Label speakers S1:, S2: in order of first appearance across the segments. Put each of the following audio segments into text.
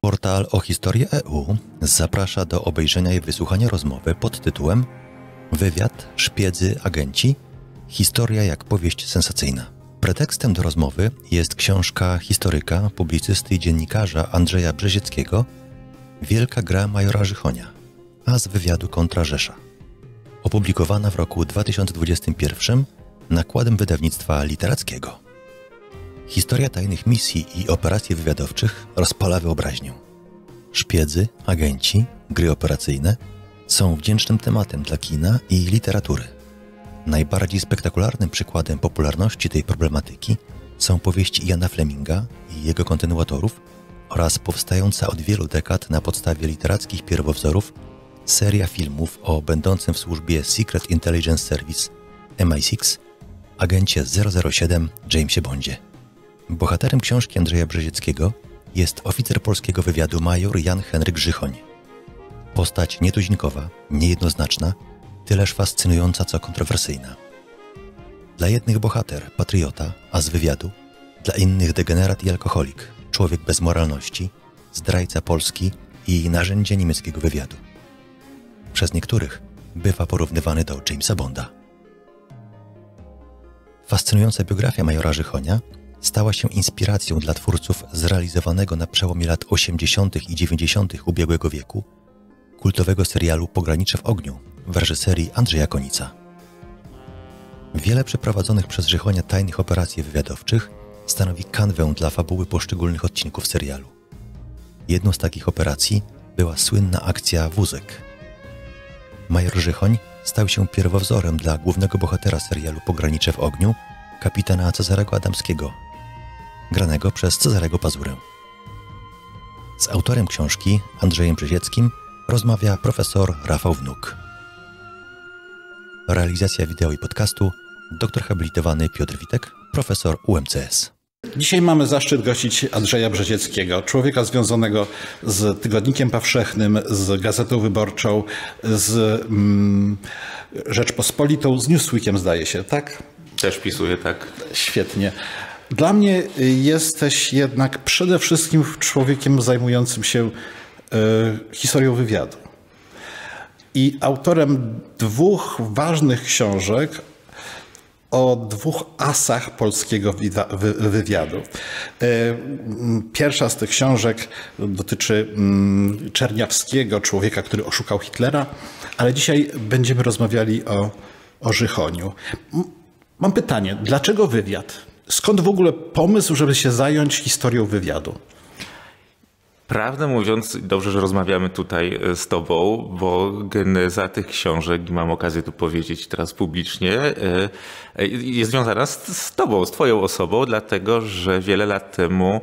S1: Portal o historię EU zaprasza do obejrzenia i wysłuchania rozmowy pod tytułem Wywiad, szpiedzy, agenci Historia jak powieść sensacyjna. Pretekstem do rozmowy jest książka historyka, publicysty i dziennikarza Andrzeja Brzezieckiego Wielka gra majora Żychonia, a z wywiadu kontra Rzesza. Opublikowana w roku 2021 nakładem wydawnictwa literackiego. Historia tajnych misji i operacji wywiadowczych rozpala wyobraźnię. Szpiedzy, agenci, gry operacyjne są wdzięcznym tematem dla kina i literatury. Najbardziej spektakularnym przykładem popularności tej problematyki są powieści Jana Fleminga i jego kontynuatorów oraz powstająca od wielu dekad na podstawie literackich pierwowzorów seria filmów o będącym w służbie Secret Intelligence Service MI6 agencie 007 Jamesie Bondzie. Bohaterem książki Andrzeja Brzezieckiego jest oficer polskiego wywiadu major Jan Henryk Żychoń. Postać nietuzinkowa, niejednoznaczna, tyleż fascynująca co kontrowersyjna. Dla jednych bohater, patriota, a z wywiadu, dla innych degenerat i alkoholik, człowiek bez moralności, zdrajca Polski i narzędzie niemieckiego wywiadu. Przez niektórych bywa porównywany do Jamesa Bonda. Fascynująca biografia majora Żychonia stała się inspiracją dla twórców zrealizowanego na przełomie lat 80. i 90. ubiegłego wieku kultowego serialu Pogranicze w ogniu w reżyserii Andrzeja Konica. Wiele przeprowadzonych przez Żychonia tajnych operacji wywiadowczych stanowi kanwę dla fabuły poszczególnych odcinków serialu. Jedną z takich operacji była słynna akcja Wózek. Major Żychoń stał się pierwowzorem dla głównego bohatera serialu Pogranicze w ogniu, kapitana Cezarego Adamskiego, granego przez Cezarego Pazurę. Z autorem książki, Andrzejem Brzezieckim, rozmawia profesor Rafał Wnuk. Realizacja wideo i podcastu dr habilitowany Piotr Witek, profesor UMCS.
S2: Dzisiaj mamy zaszczyt gościć Andrzeja Brzezieckiego, człowieka związanego z Tygodnikiem Powszechnym, z Gazetą Wyborczą, z mm, Rzeczpospolitą, z Newsweekiem zdaje się, tak?
S3: Też pisuję, tak.
S2: Świetnie. Dla mnie jesteś jednak przede wszystkim człowiekiem zajmującym się y, historią wywiadu. I autorem dwóch ważnych książek o dwóch asach polskiego wywiadu. E, pierwsza z tych książek dotyczy mm, Czerniawskiego, człowieka, który oszukał Hitlera, ale dzisiaj będziemy rozmawiali o, o Żychoniu. Mam pytanie, dlaczego wywiad? Skąd w ogóle pomysł, żeby się zająć historią wywiadu?
S3: Prawdę mówiąc, dobrze, że rozmawiamy tutaj e, z Tobą, bo geneza tych książek, mam okazję tu powiedzieć teraz publicznie, e, e, jest związana z, z Tobą, z Twoją osobą, dlatego że wiele lat temu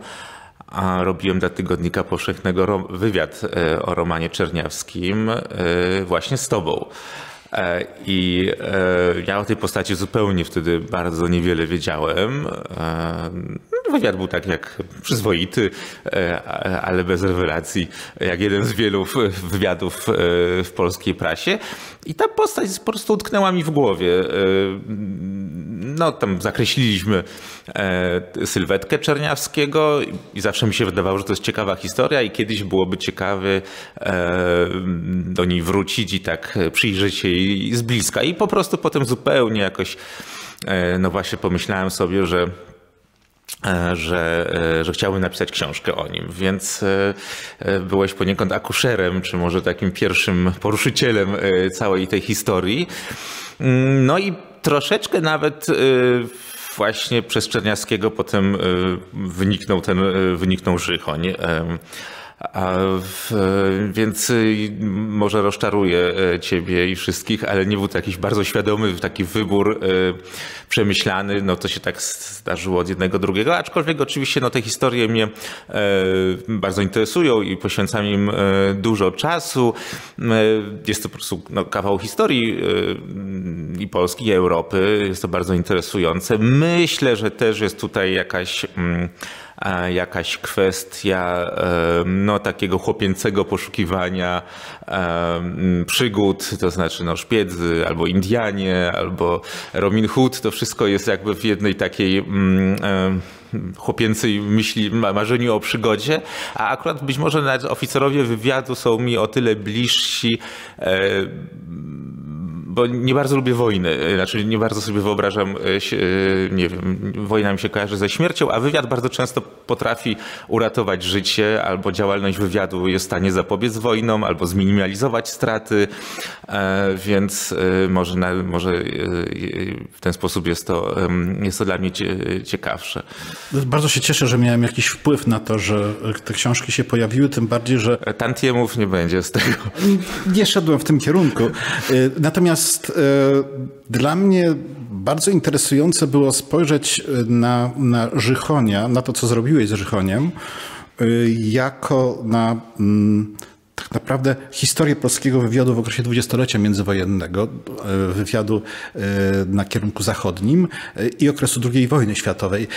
S3: robiłem dla Tygodnika Powszechnego wywiad o Romanie Czerniawskim właśnie z Tobą. I ja o tej postaci zupełnie wtedy bardzo niewiele wiedziałem. E, wywiad był tak jak przyzwoity, ale bez rewelacji, jak jeden z wielu wywiadów w polskiej prasie. I ta postać po prostu utknęła mi w głowie. No, tam zakreśliliśmy sylwetkę Czerniawskiego i zawsze mi się wydawało, że to jest ciekawa historia i kiedyś byłoby ciekawe do niej wrócić i tak przyjrzeć się jej z bliska. I po prostu potem zupełnie jakoś, no właśnie pomyślałem sobie, że że, że chciałbym napisać książkę o nim, więc byłeś poniekąd akuszerem, czy może takim pierwszym poruszycielem całej tej historii. No i troszeczkę nawet właśnie przez Czerniawskiego potem wyniknął ten wyniknął Żychoń. Więc y, może rozczaruję e, ciebie i wszystkich, ale nie był to jakiś bardzo świadomy taki wybór e, przemyślany. No to się tak zdarzyło od jednego drugiego, aczkolwiek oczywiście no, te historie mnie e, bardzo interesują i poświęcam im dużo czasu. Jest to po prostu no, kawał historii i Polski, i Europy. Jest to bardzo interesujące. Myślę, że też jest tutaj jakaś mm, jakaś kwestia no, takiego chłopięcego poszukiwania przygód, to znaczy no, szpiedzy, albo Indianie, albo Robin Hood, to wszystko jest jakby w jednej takiej mm, chłopięcej myśli, marzeniu o przygodzie, a akurat być może nawet oficerowie wywiadu są mi o tyle bliżsi bo nie bardzo lubię wojny, znaczy nie bardzo sobie wyobrażam, e, e, nie wiem, wojna mi się kojarzy ze śmiercią, a wywiad bardzo często potrafi uratować życie, albo działalność wywiadu jest w stanie zapobiec wojnom, albo zminimalizować straty, e, więc może, może w ten sposób jest to, jest to dla mnie ciekawsze.
S2: Bardzo się cieszę, że miałem jakiś wpływ na to, że te książki się pojawiły, tym bardziej, że...
S3: Tantiemów nie będzie z tego.
S2: Nie szedłem w tym kierunku. Natomiast Natomiast e, dla mnie bardzo interesujące było spojrzeć e, na, na Żychonia, na to, co zrobiłeś z Żychoniem, e, jako na mm, tak naprawdę historię polskiego wywiadu w okresie dwudziestolecia międzywojennego, wywiadu na kierunku zachodnim i okresu II wojny światowej.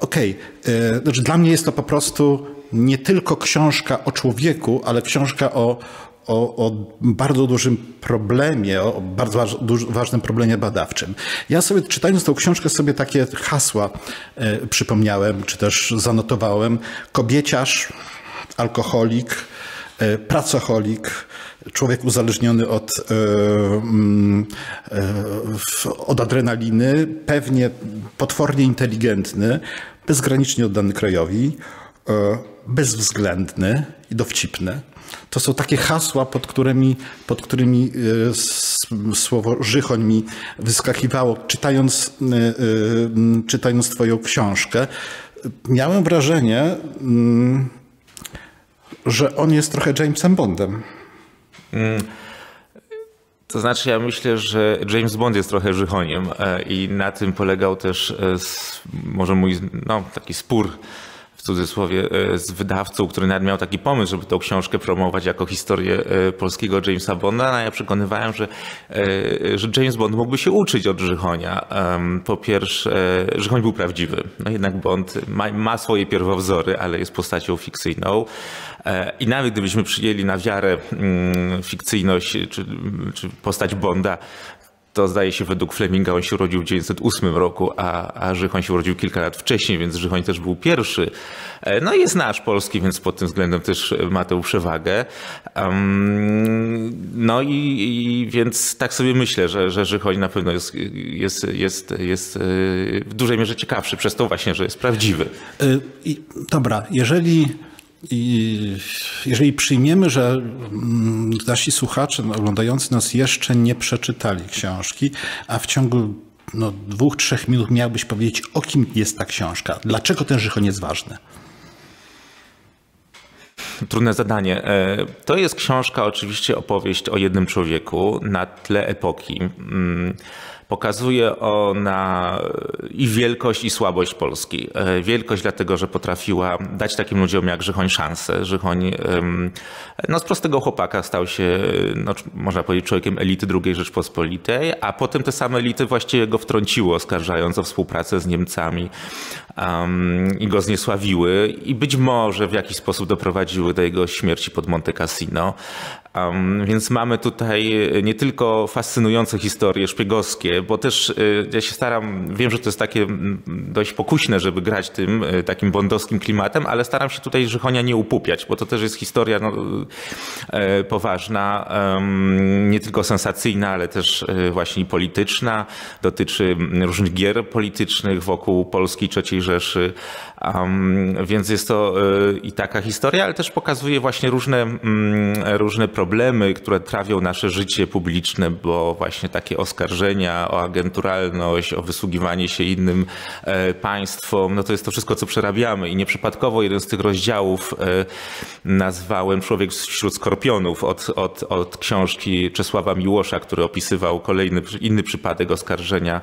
S2: Okej, okay. znaczy dla mnie jest to po prostu nie tylko książka o człowieku, ale książka o, o, o, bardzo dużym problemie, o bardzo waż, duż, ważnym problemie badawczym. Ja sobie czytając tą książkę sobie takie hasła e, przypomniałem, czy też zanotowałem. Kobieciarz, alkoholik, e, pracocholik, człowiek uzależniony od, e, mm, od adrenaliny, pewnie potwornie inteligentny, bezgranicznie oddany krajowi, bezwzględny i dowcipny. To są takie hasła, pod którymi, pod którymi e, słowo Żychoń mi wyskakiwało, czytając, e, e, czytając Twoją książkę. Miałem wrażenie, mm, że on jest trochę Jamesem Bondem. Mm.
S3: To znaczy, ja myślę, że James Bond jest trochę Żychoniem i na tym polegał też może mój no, taki spór cudzysłowie, e, z wydawcą, który nawet miał taki pomysł, żeby tą książkę promować jako historię e, polskiego Jamesa Bonda, a ja przekonywałem, że, e, że James Bond mógłby się uczyć od Żychonia. Po pierwsze, Żychoń był prawdziwy. No jednak Bond ma, ma swoje pierwowzory, ale jest postacią fikcyjną. I nawet gdybyśmy przyjęli na wiarę mm, fikcyjność czy, czy postać Bonda, to zdaje się według Fleminga on się urodził w 1908 roku, a, a Żychoń się urodził kilka lat wcześniej, więc Żychoń też był pierwszy. E, no i jest nasz polski, więc pod tym względem też ma tę przewagę. No i, i, więc tak sobie myślę, że, że Żychoń na pewno jest, jest, jest, jest e, w dużej mierze ciekawszy przez to właśnie, że jest prawdziwy. E,
S2: dobra, jeżeli i jeżeli przyjmiemy, że mm, nasi słuchacze no, oglądający nas jeszcze nie przeczytali książki, a w ciągu no, dwóch, trzech minut miałbyś powiedzieć, o kim jest ta książka, dlaczego ten Żychoń jest ważny?
S3: Trudne zadanie. E, to jest książka, oczywiście opowieść o jednym człowieku na tle epoki. Pokazuje ona i wielkość, i słabość Polski. E, wielkość dlatego, że potrafiła dać takim ludziom jak Żychoń szansę. Żychoń no, z prostego chłopaka stał się, no, można powiedzieć, człowiekiem elity II Rzeczpospolitej, a potem te same elity właściwie go wtrąciły, oskarżając o współpracę z Niemcami um, i go zniesławiły i być może w jakiś sposób doprowadziły do jego śmierci pod Monte Cassino. Um, więc mamy tutaj nie tylko fascynujące historie szpiegowskie, bo też y, ja się staram, wiem, że to jest takie dość pokuśne, żeby grać tym y, takim bondowskim klimatem, ale staram się tutaj Żychonia nie upupiać, bo to też jest historia no, poważna, nie tylko sensacyjna, ale też właśnie polityczna. Dotyczy różnych gier politycznych wokół Polski III Rzeszy, um, więc jest to i taka historia, ale też pokazuje właśnie różne, różne problemy, problemy, które trawią nasze życie publiczne, bo właśnie takie oskarżenia o agenturalność, o wysługiwanie się innym państwom, no to jest to wszystko, co przerabiamy. I nieprzypadkowo jeden z tych rozdziałów nazwałem Człowiek wśród skorpionów od, od, od książki Czesława Miłosza, który opisywał kolejny, inny przypadek oskarżenia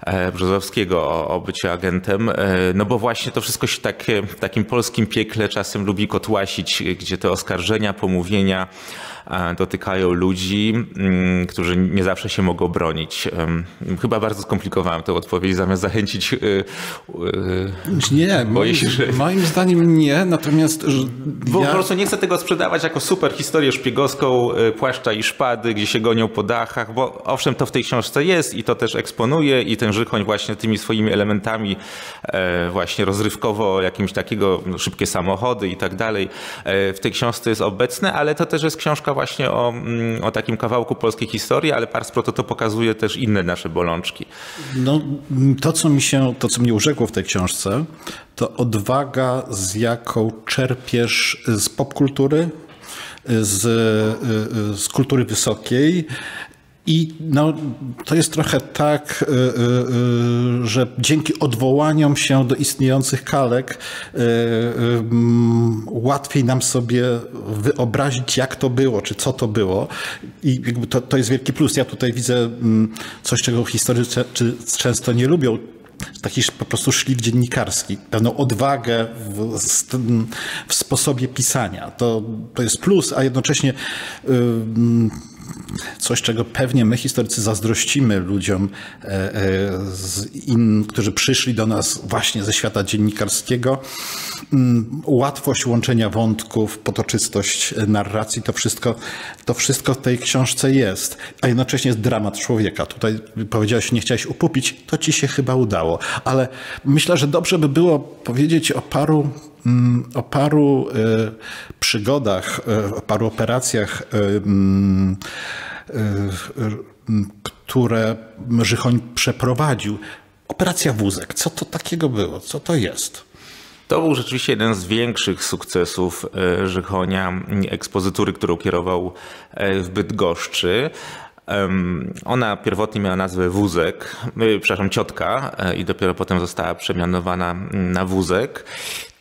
S3: E, Brzozowskiego o, o byciu agentem, e, no bo właśnie to wszystko się tak, w takim polskim piekle czasem lubi kotłasić, gdzie te oskarżenia, pomówienia dotykają ludzi, mm, którzy nie zawsze się mogą bronić. Chyba bardzo skomplikowałem tę odpowiedź, zamiast zachęcić. Y,
S2: y, nie, moim, się, że... moim zdaniem nie, natomiast.
S3: Bo ja... po prostu nie chcę tego sprzedawać jako super historię szpiegowską płaszcza i szpady, gdzie się gonią po dachach, bo owszem, to w tej książce jest i to też eksponuje i ten Żychoń właśnie tymi swoimi elementami e, właśnie rozrywkowo, jakimś takiego no, szybkie samochody i tak dalej e, w tej książce jest obecne, ale to też jest książka właśnie o, mm, o takim kawałku polskiej historii, ale Pars Proto to pokazuje też inne nasze bolączki.
S2: No, to, co mi się, to, co mnie urzekło w tej książce, to odwaga, z jaką czerpiesz z popkultury, z, z kultury wysokiej i no, to jest trochę tak, y, y, y, że dzięki odwołaniom się do istniejących kalek łatwiej nam sobie wyobrazić, jak to było, czy co to było. I to, to jest wielki plus. Ja tutaj widzę mm, coś, czego historycy często nie lubią, taki po prostu szlif dziennikarski, pewną odwagę w, w sposobie pisania. To, to jest plus, a jednocześnie coś, czego pewnie my historycy zazdrościmy ludziom, e, e, in, którzy przyszli do nas właśnie ze świata dziennikarskiego. Mm, łatwość łączenia wątków, potoczystość narracji, to wszystko, to wszystko w tej książce jest, a jednocześnie jest dramat człowieka. Tutaj powiedziałeś, nie chciałeś upupić, to ci się chyba udało, ale myślę, że dobrze by było powiedzieć o paru o paru e, przygodach, e, o paru operacjach, e, mm, które Żychoń przeprowadził. Operacja Wózek, co to takiego było? Co to jest?
S3: To był rzeczywiście jeden z większych sukcesów Żychonia, ekspozytury, którą kierował w Bydgoszczy. Ona pierwotnie miała nazwę Wózek, przepraszam, Ciotka i dopiero potem została przemianowana na Wózek.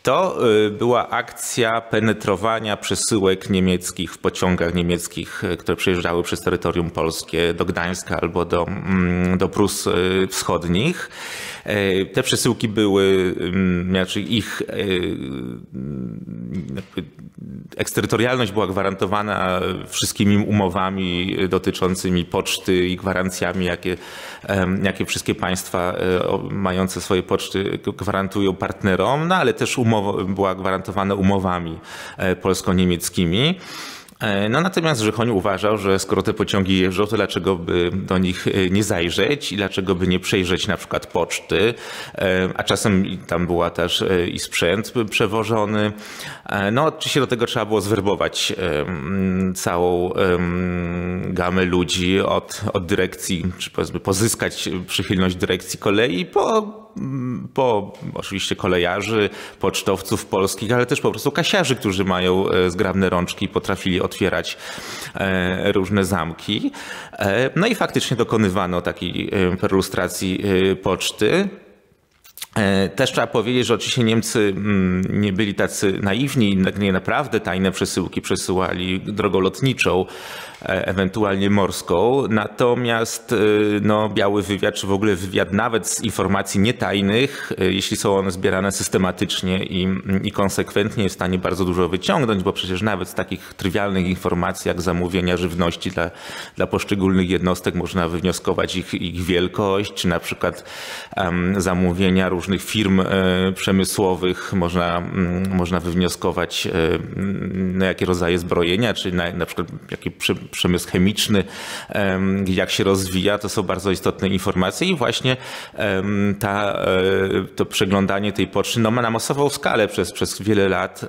S3: To y, była akcja penetrowania przesyłek niemieckich w pociągach niemieckich, y, które przejeżdżały przez terytorium polskie do Gdańska albo do, mm, do Prus y, Wschodnich. Te przesyłki były, znaczy ich eksterytorialność była gwarantowana wszystkimi umowami dotyczącymi poczty i gwarancjami, jakie, jakie wszystkie państwa e, mające swoje poczty gwarantują partnerom, no ale też umowa, była gwarantowana umowami polsko-niemieckimi. E, no natomiast Żychoń uważał, że skoro te pociągi jeżdżą, to dlaczego by do nich e, nie zajrzeć i dlaczego by nie przejrzeć na przykład poczty, e, a czasem tam była też i sprzęt przewożony. No oczywiście do tego trzeba było zwerbować całą gamę ludzi od, od dyrekcji, czy powiedzmy pozyskać przychylność dyrekcji kolei po po oczywiście kolejarzy, pocztowców polskich, ale też po prostu kasiarzy, którzy mają e, zgrabne rączki potrafili otwierać e, różne zamki. E, no i faktycznie dokonywano takiej perlustracji poczty. Też trzeba powiedzieć, że oczywiście Niemcy mm, nie byli tacy naiwni nie naprawdę tajne przesyłki przesyłali drogą lotniczą. E, ewentualnie morską. Natomiast e, no, biały wywiad, czy w ogóle wywiad nawet z informacji nietajnych, e, jeśli są one zbierane systematycznie i, i konsekwentnie, jest w stanie bardzo dużo wyciągnąć, bo przecież nawet z takich trywialnych informacji jak zamówienia żywności dla, dla poszczególnych jednostek można wywnioskować ich, ich wielkość, czy na przykład um, zamówienia różnych firm przemysłowych można, mm, można wywnioskować na jakie rodzaje zbrojenia, czy na, na przykład jakie przy, przemysł chemiczny, jak się rozwija, to są bardzo istotne informacje i właśnie ta, e, to przeglądanie tej poczty no, na masową skalę przez, przez wiele lat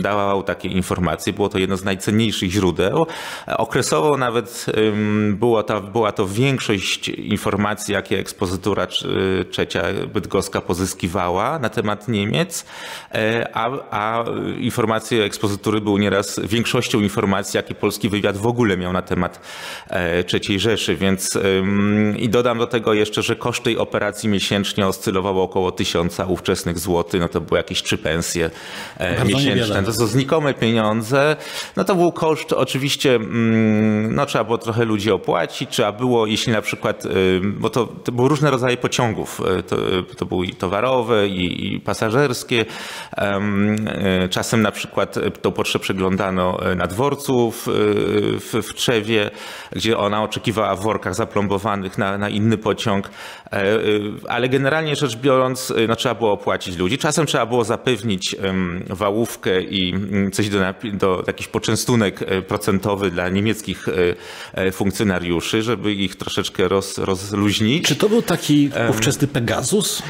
S3: dawał takie informacje. Było to jedno z najcenniejszych źródeł. Okresowo nawet było to, była to większość informacji, jakie ekspozytura trzecia bydgoska pozyskiwała na temat Niemiec, a, a informacje ekspozytury były nieraz większością informacji, jakie polski wywiad w ogóle miał na temat III Rzeszy, więc i dodam do tego jeszcze, że koszt tej operacji miesięcznie oscylował około tysiąca ówczesnych złotych, no to były jakieś trzy pensje Bardzo miesięczne. Niewiele. To są znikome pieniądze. No to był koszt oczywiście, no trzeba było trochę ludzi opłacić, trzeba było, jeśli na przykład, bo to, to były różne rodzaje pociągów, e, to, to były i towarowe, i, i pasażerskie. E, czasem na przykład tą pocztę przeglądano e, na dworcu w, w, w Trzewie, gdzie ona oczekiwała w workach zaplombowanych na, na inny pociąg, ale generalnie rzecz biorąc, no, trzeba było opłacić ludzi. Czasem trzeba było zapewnić wałówkę i mm, coś do, do jakiś poczęstunek procentowy dla niemieckich funkcjonariuszy, żeby ich troszeczkę roz, rozluźnić.
S2: Czy to był taki ówczesny Pegasus?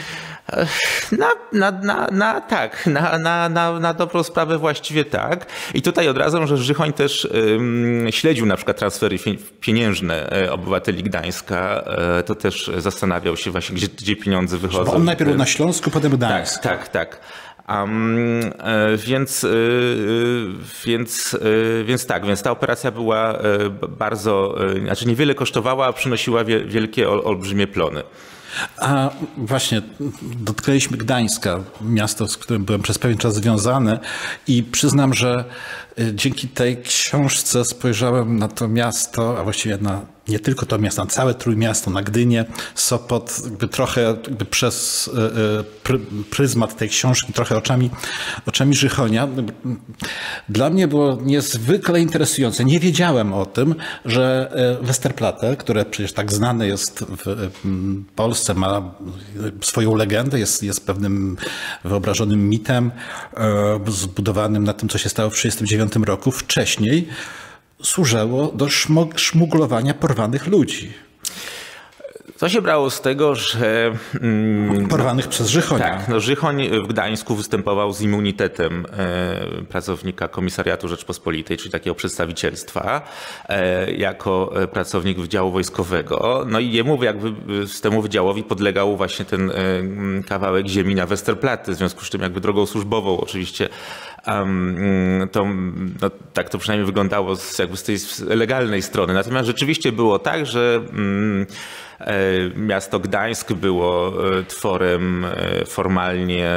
S3: Na, na, na, na tak, na, na, na, na dobrą sprawę właściwie tak. I tutaj od razu, że Żychoń też um, śledził na przykład transfery pieniężne e, obywateli Gdańska. E, to też zastanawiał się właśnie, gdzie, gdzie pieniądze wychodzą. Bo
S2: on najpierw na Śląsku, potem Gdańsk.
S3: Tak, tak, tak. Um, więc, więc, więc tak, więc ta operacja była bardzo, znaczy niewiele kosztowała, a przynosiła wielkie, olbrzymie plony.
S2: A właśnie dotknęliśmy Gdańska, miasto, z którym byłem przez pewien czas związany i przyznam, że dzięki tej książce spojrzałem na to miasto, a właściwie na nie tylko to miasto, na całe Trójmiasto, na Gdynię, Sopot, jakby trochę jakby przez e, e, pryzmat tej książki, trochę oczami, oczami Żychonia. Dla mnie było niezwykle interesujące. Nie wiedziałem o tym, że e, Westerplatte, które przecież tak znane jest w Polsce, ma swoją legendę, jest, jest pewnym wyobrażonym mitem zbudowanym na tym, co się stało w 1939 roku. Wcześniej służyło do szmuglowania porwanych ludzi.
S3: To się brało z tego, że...
S2: Mm, Porwanych przez Żychonia.
S3: Tak, no Żychoń w Gdańsku występował z immunitetem e, pracownika Komisariatu Rzeczpospolitej, czyli takiego przedstawicielstwa, e, jako pracownik Wydziału Wojskowego. No i jemu jakby z temu wydziałowi podlegał właśnie ten e, kawałek ziemi na Westerplatte, w związku z czym jakby drogą służbową oczywiście um, to, no, tak to przynajmniej wyglądało z, jakby z tej legalnej strony. Natomiast rzeczywiście było tak, że um, Miasto Gdańsk było e, tworem e, formalnie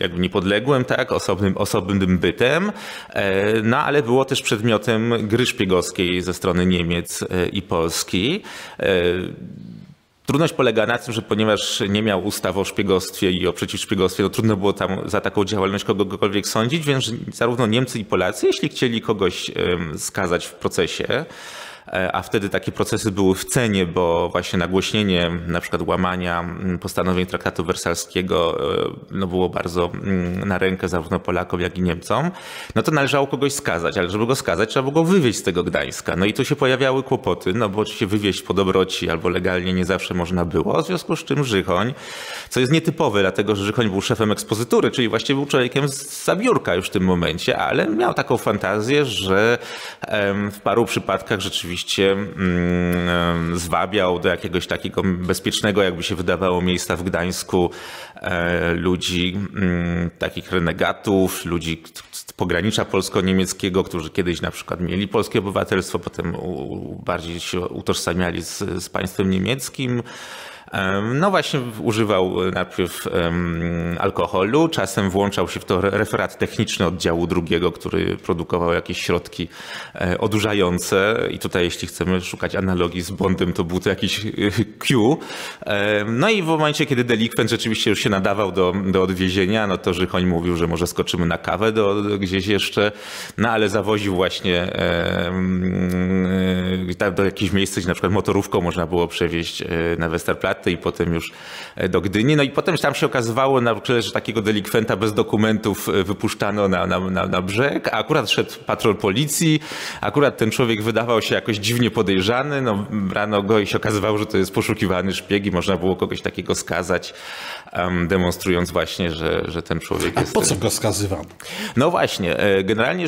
S3: jakby niepodległym, tak, osobnym, osobnym bytem, no ale było też przedmiotem gry szpiegowskiej ze strony Niemiec i Polski. Trudność polega na tym, że ponieważ nie miał ustawy o szpiegostwie i o przeciwszpiegostwie, to trudno było tam za taką działalność kogokolwiek sądzić, więc zarówno Niemcy i Polacy, jeśli chcieli kogoś skazać w procesie, E, a wtedy takie procesy były w cenie, bo właśnie nagłośnienie na przykład łamania mm, postanowień traktatu wersalskiego e, no było bardzo mm, na rękę zarówno Polakom, jak i Niemcom, no to należało kogoś skazać, ale żeby go skazać, trzeba było go wywieźć z tego Gdańska. No i tu się pojawiały kłopoty, no bo oczywiście wywieźć po dobroci albo legalnie nie zawsze można było, w związku z czym Żychoń, co jest nietypowe, dlatego że Żychoń był szefem ekspozytury, czyli właściwie był człowiekiem z zabiórka już w tym momencie, ale miał taką fantazję, że w paru przypadkach rzeczywiście rzeczywiście mm, zwabiał do jakiegoś takiego bezpiecznego, jakby się wydawało, miejsca w Gdańsku e, ludzi, mm, takich renegatów, ludzi z pogranicza polsko-niemieckiego, którzy kiedyś na przykład mieli polskie obywatelstwo, potem bardziej się utożsamiali z, z państwem niemieckim. No właśnie używał najpierw alkoholu, czasem włączał się w to referat techniczny oddziału drugiego, który produkował jakieś środki e, odurzające. I tutaj jeśli chcemy szukać analogii z Bondem, to był to jakiś e, Q. No i w momencie, kiedy delikwent rzeczywiście już się nadawał do, do odwiezienia, no to Żychoń mówił, że może skoczymy na kawę do, gdzieś jeszcze, no ale zawoził właśnie e, do jakichś miejsc, gdzie na przykład motorówką można było przewieźć na Westerplatte i potem już e, do Gdyni. No i potem tam się okazywało, że takiego delikwenta bez dokumentów e, wypuszczano na, na, na, na brzeg, a akurat szedł patrol policji, akurat ten człowiek wydawał się jakoś dziwnie podejrzany, no rano go i się okazywało, że to jest poszukiwany szpieg i można było kogoś takiego skazać, um, demonstrując właśnie, że, że ten człowiek
S2: a
S3: jest...
S2: po co go skazywano?
S3: No właśnie, e, generalnie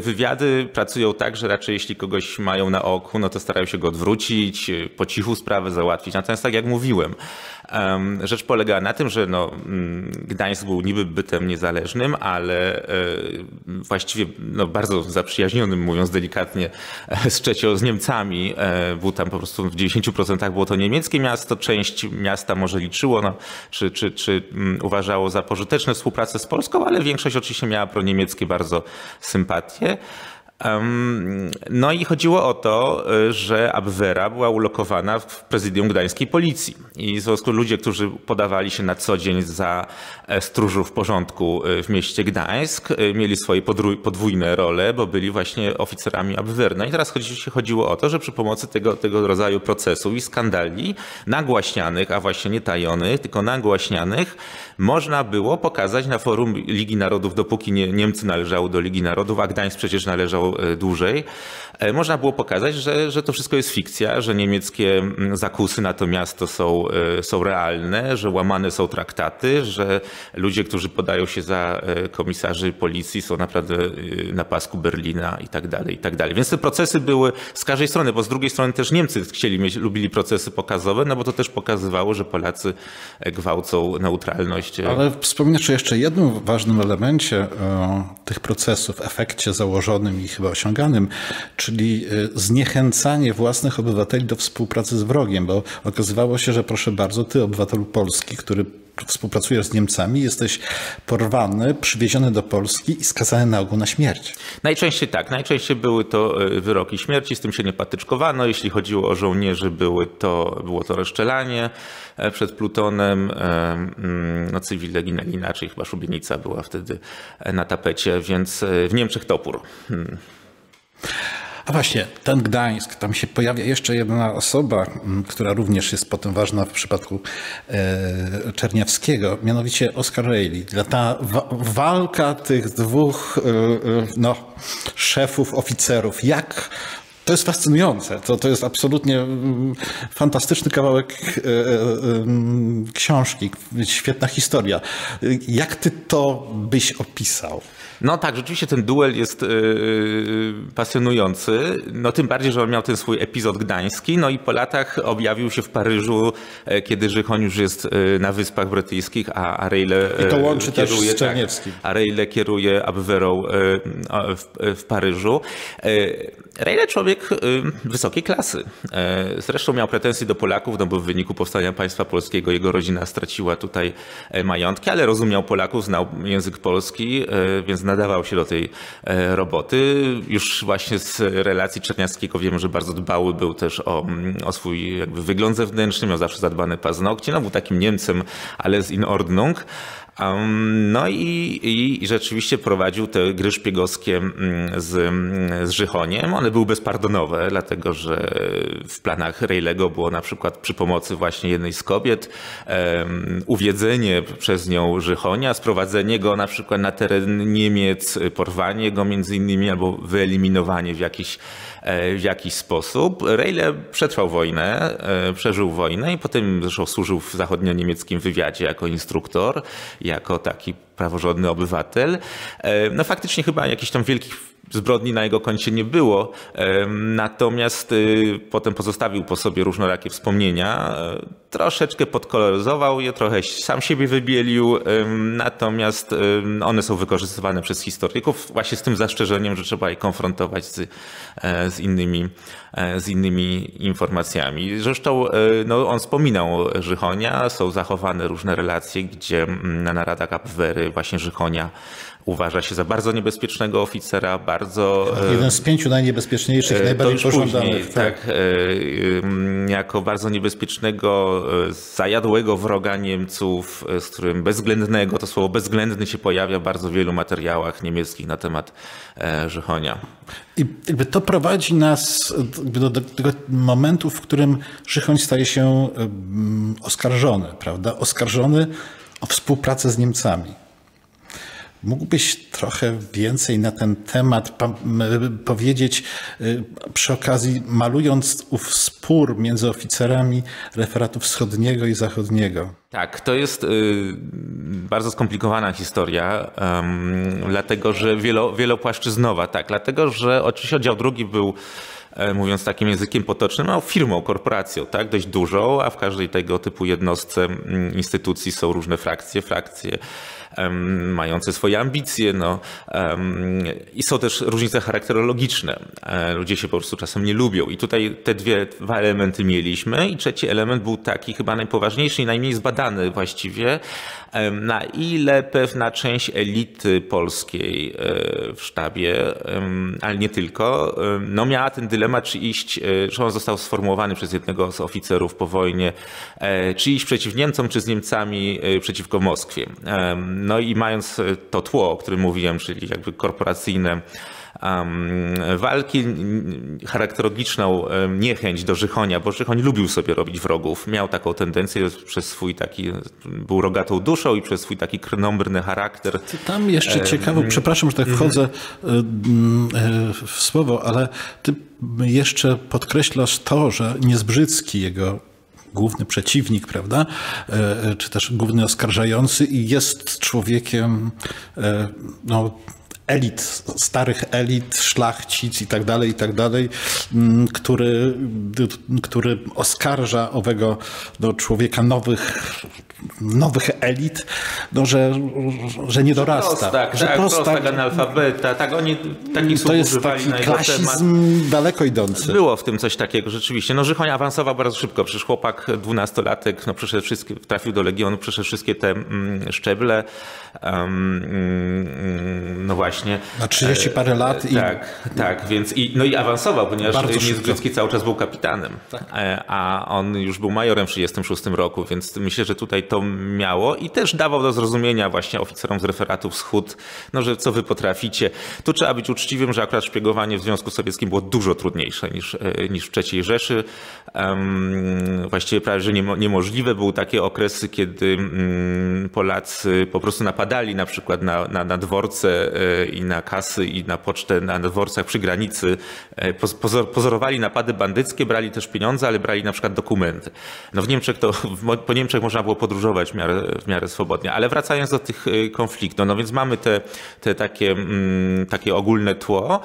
S3: wywiady pracują tak, że raczej jeśli kogoś mają na oku, no to starają się go odwrócić, po cichu sprawę załatwić. Natomiast tak jak mówiłem, rzecz polega na tym, że no, mm, Gdańsk był niby bytem niezależnym, ale e, właściwie no, bardzo zaprzyjaźnionym, mówiąc delikatnie, z Czecią, z Niemcami. E, był tam po prostu w 90% było to niemieckie miasto, część miasta może liczyło, no, czy, czy, czy mm, uważało za pożyteczne współpracę z Polską, ale większość oczywiście miała pro niemieckie bardzo sympatie. No i chodziło o to, y, że Abwera była ulokowana w prezydium gdańskiej policji. I w związku ludzie, którzy podawali się na co dzień za e, stróżów porządku y, w mieście Gdańsk, y, mieli swoje podwójne role, bo byli właśnie oficerami Abwery. No i teraz chodziło o to, że przy pomocy tego, tego rodzaju procesów i skandali nagłaśnianych, a właśnie nie tajonych, tylko nagłaśnianych, można było pokazać na forum Ligi Narodów, dopóki nie, Niemcy należały do Ligi Narodów, a Gdańsk przecież należał e, dłużej, e, można było pokazać, że, że to wszystko jest fikcja, że niemieckie mm, zakusy na to miasto są, e, są realne, że łamane są traktaty, że ludzie, którzy podają się za komisarzy policji są naprawdę na pasku Berlina i tak dalej, i tak dalej. Więc te procesy były z każdej strony, bo z drugiej strony też Niemcy chcieli mieć, lubili procesy pokazowe, no bo to też pokazywało, że Polacy gwałcą neutralność
S2: ale wspominasz o jeszcze jednym ważnym elemencie tych procesów, efekcie założonym i chyba osiąganym, czyli e, zniechęcanie własnych obywateli do współpracy z wrogiem, bo okazywało się, że proszę bardzo, ty obywatelu Polski, który współpracujesz z Niemcami, jesteś porwany, przywieziony do Polski i skazany na ogół na śmierć.
S3: Najczęściej tak. Najczęściej były to e, wyroki śmierci, z tym się nie patyczkowano. Jeśli chodziło o żołnierzy, były to, było to rozszczelanie e, przed Plutonem. E, mm, no, cywile ginęli inaczej, chyba szubienica była wtedy na tapecie, więc w Niemczech topór. Hmm.
S2: A właśnie, ten Gdańsk, tam się pojawia jeszcze jedna osoba, która również jest potem ważna w przypadku e, Czerniawskiego, mianowicie Oscar Reilly. Ta walka tych dwóch e, e, no, szefów, oficerów, jak to jest fascynujące. To, to jest absolutnie fantastyczny kawałek książki, świetna historia. Jak ty to byś opisał?
S3: No tak, rzeczywiście ten duel jest yy, pasjonujący. No tym bardziej, że on miał ten swój epizod gdański. No i po latach objawił się w Paryżu, e, kiedy Żychoń już jest e, na Wyspach Brytyjskich, a, a
S2: I to łączy kieruje, też z.
S3: Tak, a kieruje Abwerą w, w Paryżu. Reyle człowiek wysokiej klasy. Zresztą miał pretensje do Polaków, no bo w wyniku powstania państwa polskiego jego rodzina straciła tutaj majątki, ale rozumiał Polaków, znał język polski, więc nadawał się do tej e, roboty. Już właśnie z relacji Czerniawskiego wiemy, że bardzo dbały był też o, o swój jakby wygląd zewnętrzny, miał zawsze zadbane paznokcie. No, był takim Niemcem, ale z in No i, i, rzeczywiście prowadził te gry szpiegowskie mm, z, z Żychoniem. One były bezpardonowe, dlatego że w planach Rejlego było na przykład przy pomocy właśnie jednej z kobiet um, uwiedzenie przez nią Żychonia, sprowadzenie go na przykład na teren Niemiec, porwanie go między innymi albo wyeliminowanie w jakiś w jakiś sposób. Reyle przetrwał wojnę, e, przeżył wojnę i potem zresztą służył w zachodnio-niemieckim wywiadzie jako instruktor, jako taki praworządny obywatel. E, no faktycznie chyba jakichś tam wielkich zbrodni na jego koncie nie było. Natomiast potem pozostawił po sobie różnorakie wspomnienia. Troszeczkę podkoloryzował je, trochę sam siebie wybielił. Natomiast one są wykorzystywane przez historyków właśnie z tym zastrzeżeniem, że trzeba je konfrontować z, e, z, innymi, e, z innymi informacjami. Zresztą e, no, on wspominał Żychonia, są zachowane różne relacje, gdzie na naradach Abwery właśnie Żychonia uważa się za bardzo niebezpiecznego oficera, bardzo...
S2: Tak, jeden z pięciu najniebezpieczniejszych, najbardziej pożądanych. Później,
S3: tak, tak jako bardzo niebezpiecznego, e, zajadłego wroga Niemców, e, z którym bezwzględnego, to słowo bezwzględny się pojawia w bardzo wielu materiałach niemieckich na temat Żychonia.
S2: I jakby to prowadzi nas do, do, tego momentu, w którym Żychoń staje się oskarżony, prawda? Oskarżony o współpracę z Niemcami. Mógłbyś trochę więcej na ten temat powiedzieć y, przy okazji, malując ów spór między oficerami referatu wschodniego i zachodniego?
S3: Tak, to jest y, bardzo skomplikowana historia, dlatego że wielo, wielopłaszczyznowa, tak, dlatego że oczywiście oddział drugi był mówiąc takim językiem potocznym, no, firmą, korporacją, tak, dość dużą, a w każdej tego typu jednostce instytucji są różne frakcje, frakcje mające swoje ambicje. No. I są też różnice charakterologiczne. E, ludzie się po prostu czasem nie lubią. I tutaj te dwie, dwa elementy mieliśmy. I trzeci element był taki chyba najpoważniejszy i najmniej zbadany właściwie, na ile pewna część elity polskiej e, w sztabie, ale nie tylko, no miała ten dylemat, czy iść, e, że on został sformułowany przez jednego z oficerów po wojnie, czy iść przeciw Niemcom, czy z Niemcami przeciwko Moskwie. No i mając e, to tło, o którym mówiłem, czyli jakby korporacyjne walki, charakterologiczną niechęć do Żychonia, bo Żychoń lubił sobie robić wrogów. Miał taką tendencję przez swój taki, był rogatą duszą i przez swój taki krnąbrny charakter.
S2: Tam jeszcze ciekawo, przepraszam, że tak wchodzę e, w słowo, ale ty jeszcze podkreślasz to, że Niezbrzycki, jego główny przeciwnik, prawda, e, e, czy też główny oskarżający i jest człowiekiem e, no, elit, starych elit, szlachcic i tak dalej, i tak dalej, mm, który, który oskarża owego no, człowieka nowych, nowych elit, no, że, że nie dorasta.
S3: Prostak, że tak, prostak, prostak analfabeta, tak oni takich
S2: To jest taki na klasizm daleko idący.
S3: Było w tym coś takiego rzeczywiście. No Żychoń awansował bardzo szybko, przecież chłopak dwunastolatek, no przeszedł wszystkie, trafił do Legionu, przeszedł wszystkie te mm, szczeble, um, no właśnie.
S2: Na 30 parę lat.
S3: I... Tak, tak, więc i, no i awansował, ponieważ Niezgrycki cały czas był kapitanem, tak. E, a on już był majorem w 1936 roku, więc myślę, że tutaj to miało i też dawał do zrozumienia właśnie oficerom z referatu Wschód, no, że co wy potraficie. Tu trzeba być uczciwym, że akurat szpiegowanie w Związku Sowieckim było dużo trudniejsze niż, e, niż w III Rzeszy. Um, właściwie prawie, że niemo, niemożliwe. Były takie okresy, kiedy um, Polacy po prostu napadali na przykład na, na, na dworce e, i na kasy, i na pocztę na dworcach przy granicy. E, pozor, pozorowali napady bandyckie, brali też pieniądze, ale brali na przykład dokumenty. No w Niemczech to, po Niemczech można było podróżować w miarę, w miarę swobodnie. Ale wracając do tych e, konfliktów, no więc mamy te, te takie, mm, takie ogólne tło.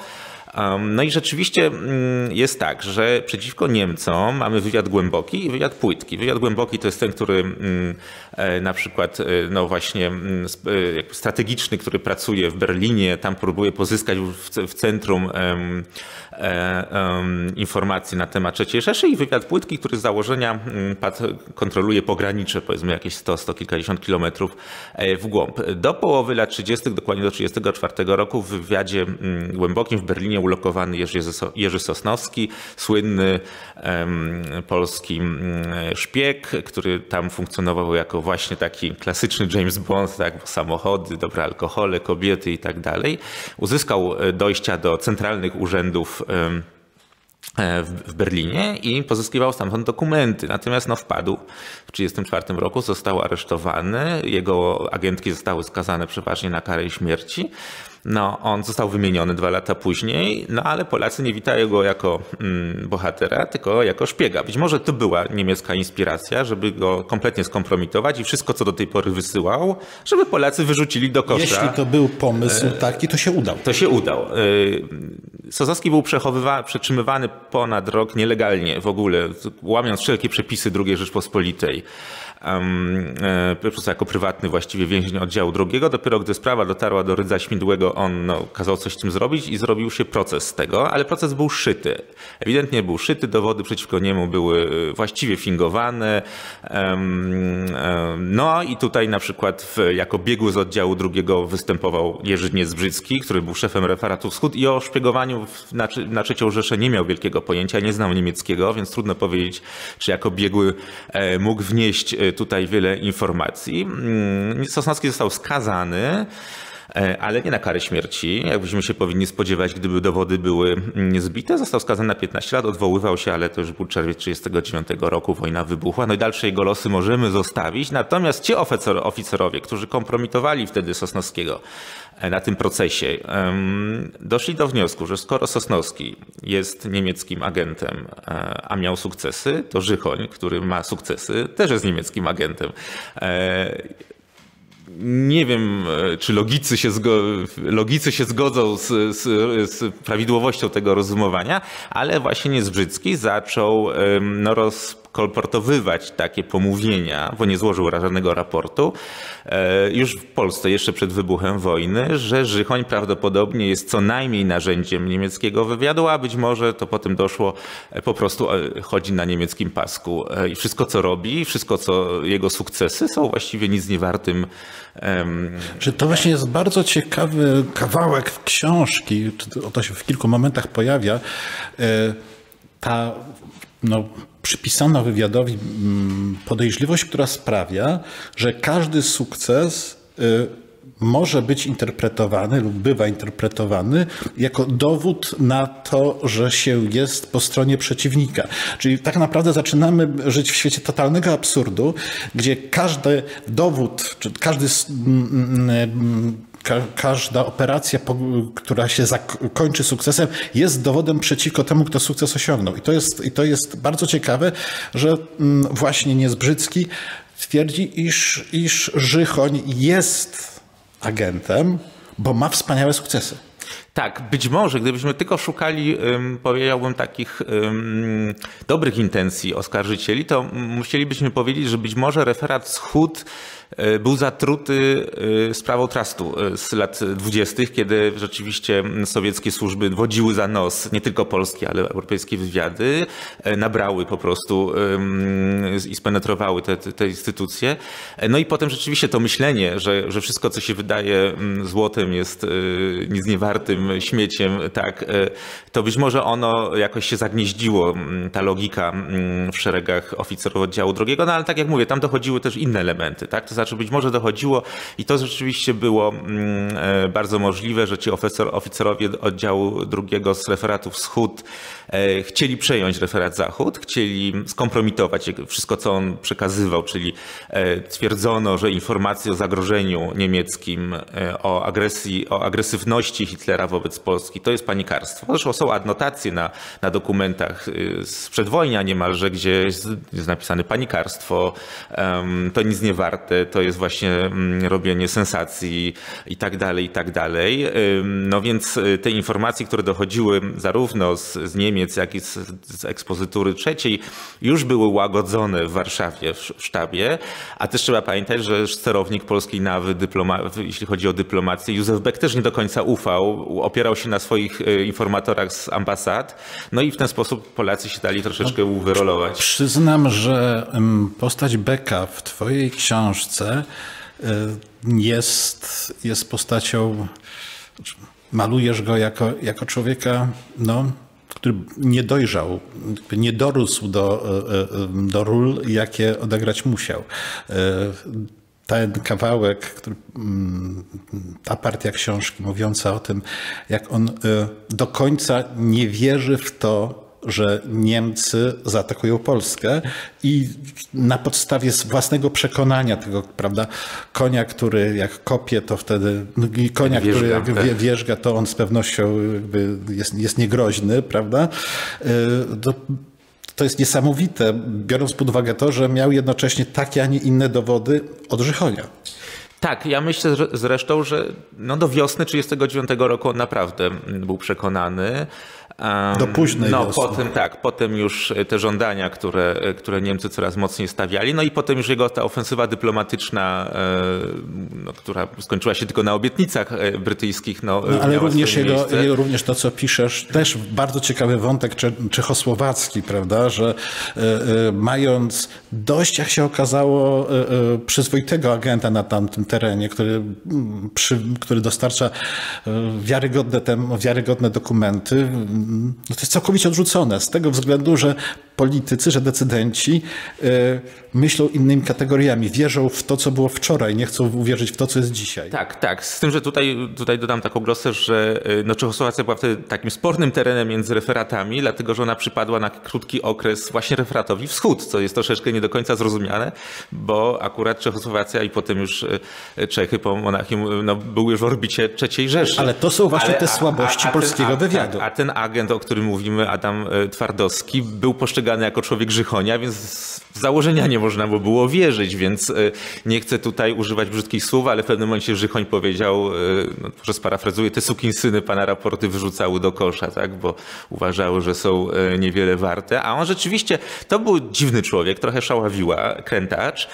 S3: No i rzeczywiście mm, jest tak, że przeciwko Niemcom mamy wywiad głęboki i wywiad płytki. Wywiad głęboki to jest ten, który mm, e, na przykład, e, no właśnie mm, e, strategiczny, który pracuje w Berlinie, tam próbuje pozyskać w centrum informacji na temat III Rzeszy i wywiad płytki, który z założenia kontroluje pogranicze, powiedzmy jakieś 100, 100 kilkadziesiąt kilometrów w głąb. Do połowy lat 30., dokładnie do 1934 roku w wywiadzie głębokim w Berlinie ulokowany Jerzy, Sosnowski, słynny polski szpieg, który tam funkcjonował jako właśnie taki klasyczny James Bond, tak, samochody, dobre alkohole, kobiety i tak dalej. Uzyskał e, dojścia do centralnych urzędów um, w Berlinie i pozyskiwał stamtąd dokumenty. Natomiast no, wpadł w 1934 roku, został aresztowany, jego agentki zostały skazane przeważnie na karę śmierci. No, on został wymieniony dwa lata później, no ale Polacy nie witają go jako mm, bohatera, tylko jako szpiega. Być może to była niemiecka inspiracja, żeby go kompletnie skompromitować i wszystko, co do tej pory wysyłał, żeby Polacy wyrzucili do kosza.
S2: Jeśli to był pomysł taki, to się udał.
S3: To się udał. E, Sosowski był przetrzymywany ponad rok nielegalnie w ogóle, łamiąc wszelkie przepisy II Rzeczpospolitej. E, prostu jako prywatny właściwie więzień oddziału drugiego. Dopiero gdy sprawa dotarła do Rydza Śmidłego, on no, kazał coś z tym zrobić i zrobił się proces z tego, ale proces był szyty. Ewidentnie był szyty, dowody przeciwko niemu były e, właściwie fingowane. No i tutaj na przykład w, jako biegły z oddziału drugiego występował Jerzy Niezbrzycki, który był szefem referatu Wschód i o szpiegowaniu na, na trzecią Rzeszę nie miał wielkiego pojęcia, nie znał niemieckiego, więc trudno powiedzieć, czy jako biegły e, mógł wnieść tutaj wiele informacji. Mm, Sosnowski został skazany e, ale nie na karę śmierci, jakbyśmy się powinni spodziewać, gdyby dowody były niezbite. Został skazany na 15 lat, odwoływał się, ale to już był czerwiec 1939 roku, wojna wybuchła. No i dalsze jego losy możemy zostawić. Natomiast ci oficerowie, którzy kompromitowali wtedy Sosnowskiego na tym procesie, doszli do wniosku, że skoro Sosnowski jest niemieckim agentem, e, a miał sukcesy, to Żychoń, który ma sukcesy, też jest niemieckim agentem. Nie wiem, e, czy logicy się, zgo logicy się zgodzą z, z, z, prawidłowością tego rozumowania, ale właśnie Niezbrzycki zaczął no, roz kolportowywać takie pomówienia, bo nie złożył żadnego raportu, e, już w Polsce, jeszcze przed wybuchem wojny, że Żychoń prawdopodobnie jest co najmniej narzędziem niemieckiego wywiadu, a być może to potem doszło, e, po prostu e, chodzi na niemieckim pasku. I wszystko, co robi, wszystko, co jego sukcesy są właściwie nic nie wartym.
S2: Czy to właśnie jest bardzo ciekawy kawałek książki, to się w kilku momentach pojawia, ta no, przypisano wywiadowi mm, podejrzliwość, która sprawia, że każdy sukces y, może być interpretowany lub bywa interpretowany jako dowód na to, że się jest po stronie przeciwnika. Czyli tak naprawdę zaczynamy żyć w świecie totalnego absurdu, gdzie każdy dowód, czy każdy mm, mm, ka każda operacja, która się kończy sukcesem, jest dowodem przeciwko temu, kto sukces osiągnął. I to jest, i to jest bardzo ciekawe, że mm, właśnie Niezbrzycki twierdzi, iż, iż Żychoń jest agentem, bo ma wspaniałe sukcesy.
S3: Tak, być może, gdybyśmy tylko szukali, powiedziałbym, takich dobrych intencji oskarżycieli, to musielibyśmy powiedzieć, że być może referat Wschód E, był zatruty e, sprawą trustu e, z lat dwudziestych, kiedy rzeczywiście sowieckie służby wodziły za nos nie tylko polskie, ale europejskie wywiady, nabrały po prostu i spenetrowały te, te instytucje. No i potem rzeczywiście to myślenie, że, że wszystko, co się wydaje złotem jest nic niewartym śmieciem, tak, to być może ono jakoś się zagnieździło, ta logika w szeregach oficerów oddziału drugiego, no ale tak jak mówię, tam dochodziły też inne elementy, tak, to znaczy być może dochodziło i to rzeczywiście było mm, e, bardzo możliwe, że ci oficer, oficerowie oddziału drugiego z referatu Wschód e, chcieli przejąć referat Zachód, chcieli skompromitować wszystko, co on przekazywał, czyli e, twierdzono, że informacje o zagrożeniu niemieckim, o agresji, o agresywności Hitlera wobec Polski to jest panikarstwo. Zresztą są adnotacje na, na dokumentach z przedwojnia niemalże, gdzie jest napisane panikarstwo, to nic nie warte, to jest właśnie mm, robienie sensacji i tak dalej, i tak dalej. No więc y, te informacje, które dochodziły zarówno z, z Niemiec, jak i z, z ekspozytury trzeciej, już były łagodzone w Warszawie, w, w sztabie, a też trzeba pamiętać, że sterownik polskiej nawy, jeśli chodzi o dyplomację, Józef Beck też nie do końca ufał, opierał się na swoich y, informatorach z ambasad, no i w ten sposób Polacy się dali troszeczkę no, wyrolować.
S2: Przyznam, że postać Becka w twojej książce E, jest, jest postacią, malujesz go jako, jako człowieka, no, który nie dojrzał, nie dorósł do, e, e, do ról, jakie odegrać musiał. Ten kawałek, który, mm, ta partia książki mówiąca o tym, jak on do końca nie wierzy w to, że Niemcy zaatakują Polskę i na podstawie własnego przekonania tego, prawda, konia, który jak kopie, to wtedy, no konia, wierzga, który jak tak. wierzga, to on z pewnością jest, jest niegroźny, prawda, y, to, to jest niesamowite, biorąc pod uwagę to, że miał jednocześnie takie, a nie inne dowody od Żychonia.
S3: Tak, ja myślę zresztą, że no do wiosny 1939 roku on naprawdę był przekonany.
S2: Do późnej
S3: No wiosny. potem tak, potem już te żądania, które, które Niemcy coraz mocniej stawiali, no i potem już jego ta ofensywa dyplomatyczna, e, no, która skończyła się tylko na obietnicach e, brytyjskich. No,
S2: no ale również, jego, również to, co piszesz, też bardzo ciekawy wątek czechosłowacki, prawda, że e, mając dość, jak się okazało, przyzwoitego agenta na tamtym terenie, który, przy, który dostarcza wiarygodne, tem, wiarygodne dokumenty, no to jest całkowicie odrzucone z tego względu, że politycy, że decydenci e, myślą innymi kategoriami, wierzą w to, co było wczoraj, nie chcą uwierzyć w to, co jest dzisiaj.
S3: Tak, tak. Z tym, że tutaj, tutaj dodam taką glosę, że e, no, Czechosłowacja była wtedy takim spornym terenem między referatami, dlatego że ona przypadła na krótki okres właśnie referatowi wschód, co jest troszeczkę nie do końca zrozumiane, bo akurat Czechosłowacja i potem już e, Czechy po Monachium no, były już w orbicie III Rzeszy.
S2: Ale to są właśnie Ale, te słabości a, a, polskiego a, wywiadu.
S3: A ten agent, o którym mówimy, Adam Twardowski, był poszczególny postrzegany jako człowiek Żychonia, więc z założenia nie można by było wierzyć, więc e, nie chcę tutaj używać brzydkich słów, ale w pewnym momencie Żychoń powiedział, e, no, że sparafrazuję, te sukinsyny pana raporty wyrzucały do kosza, tak, bo uważały, że są e, niewiele warte, a on rzeczywiście, to był dziwny człowiek, trochę szaławiła, krętacz,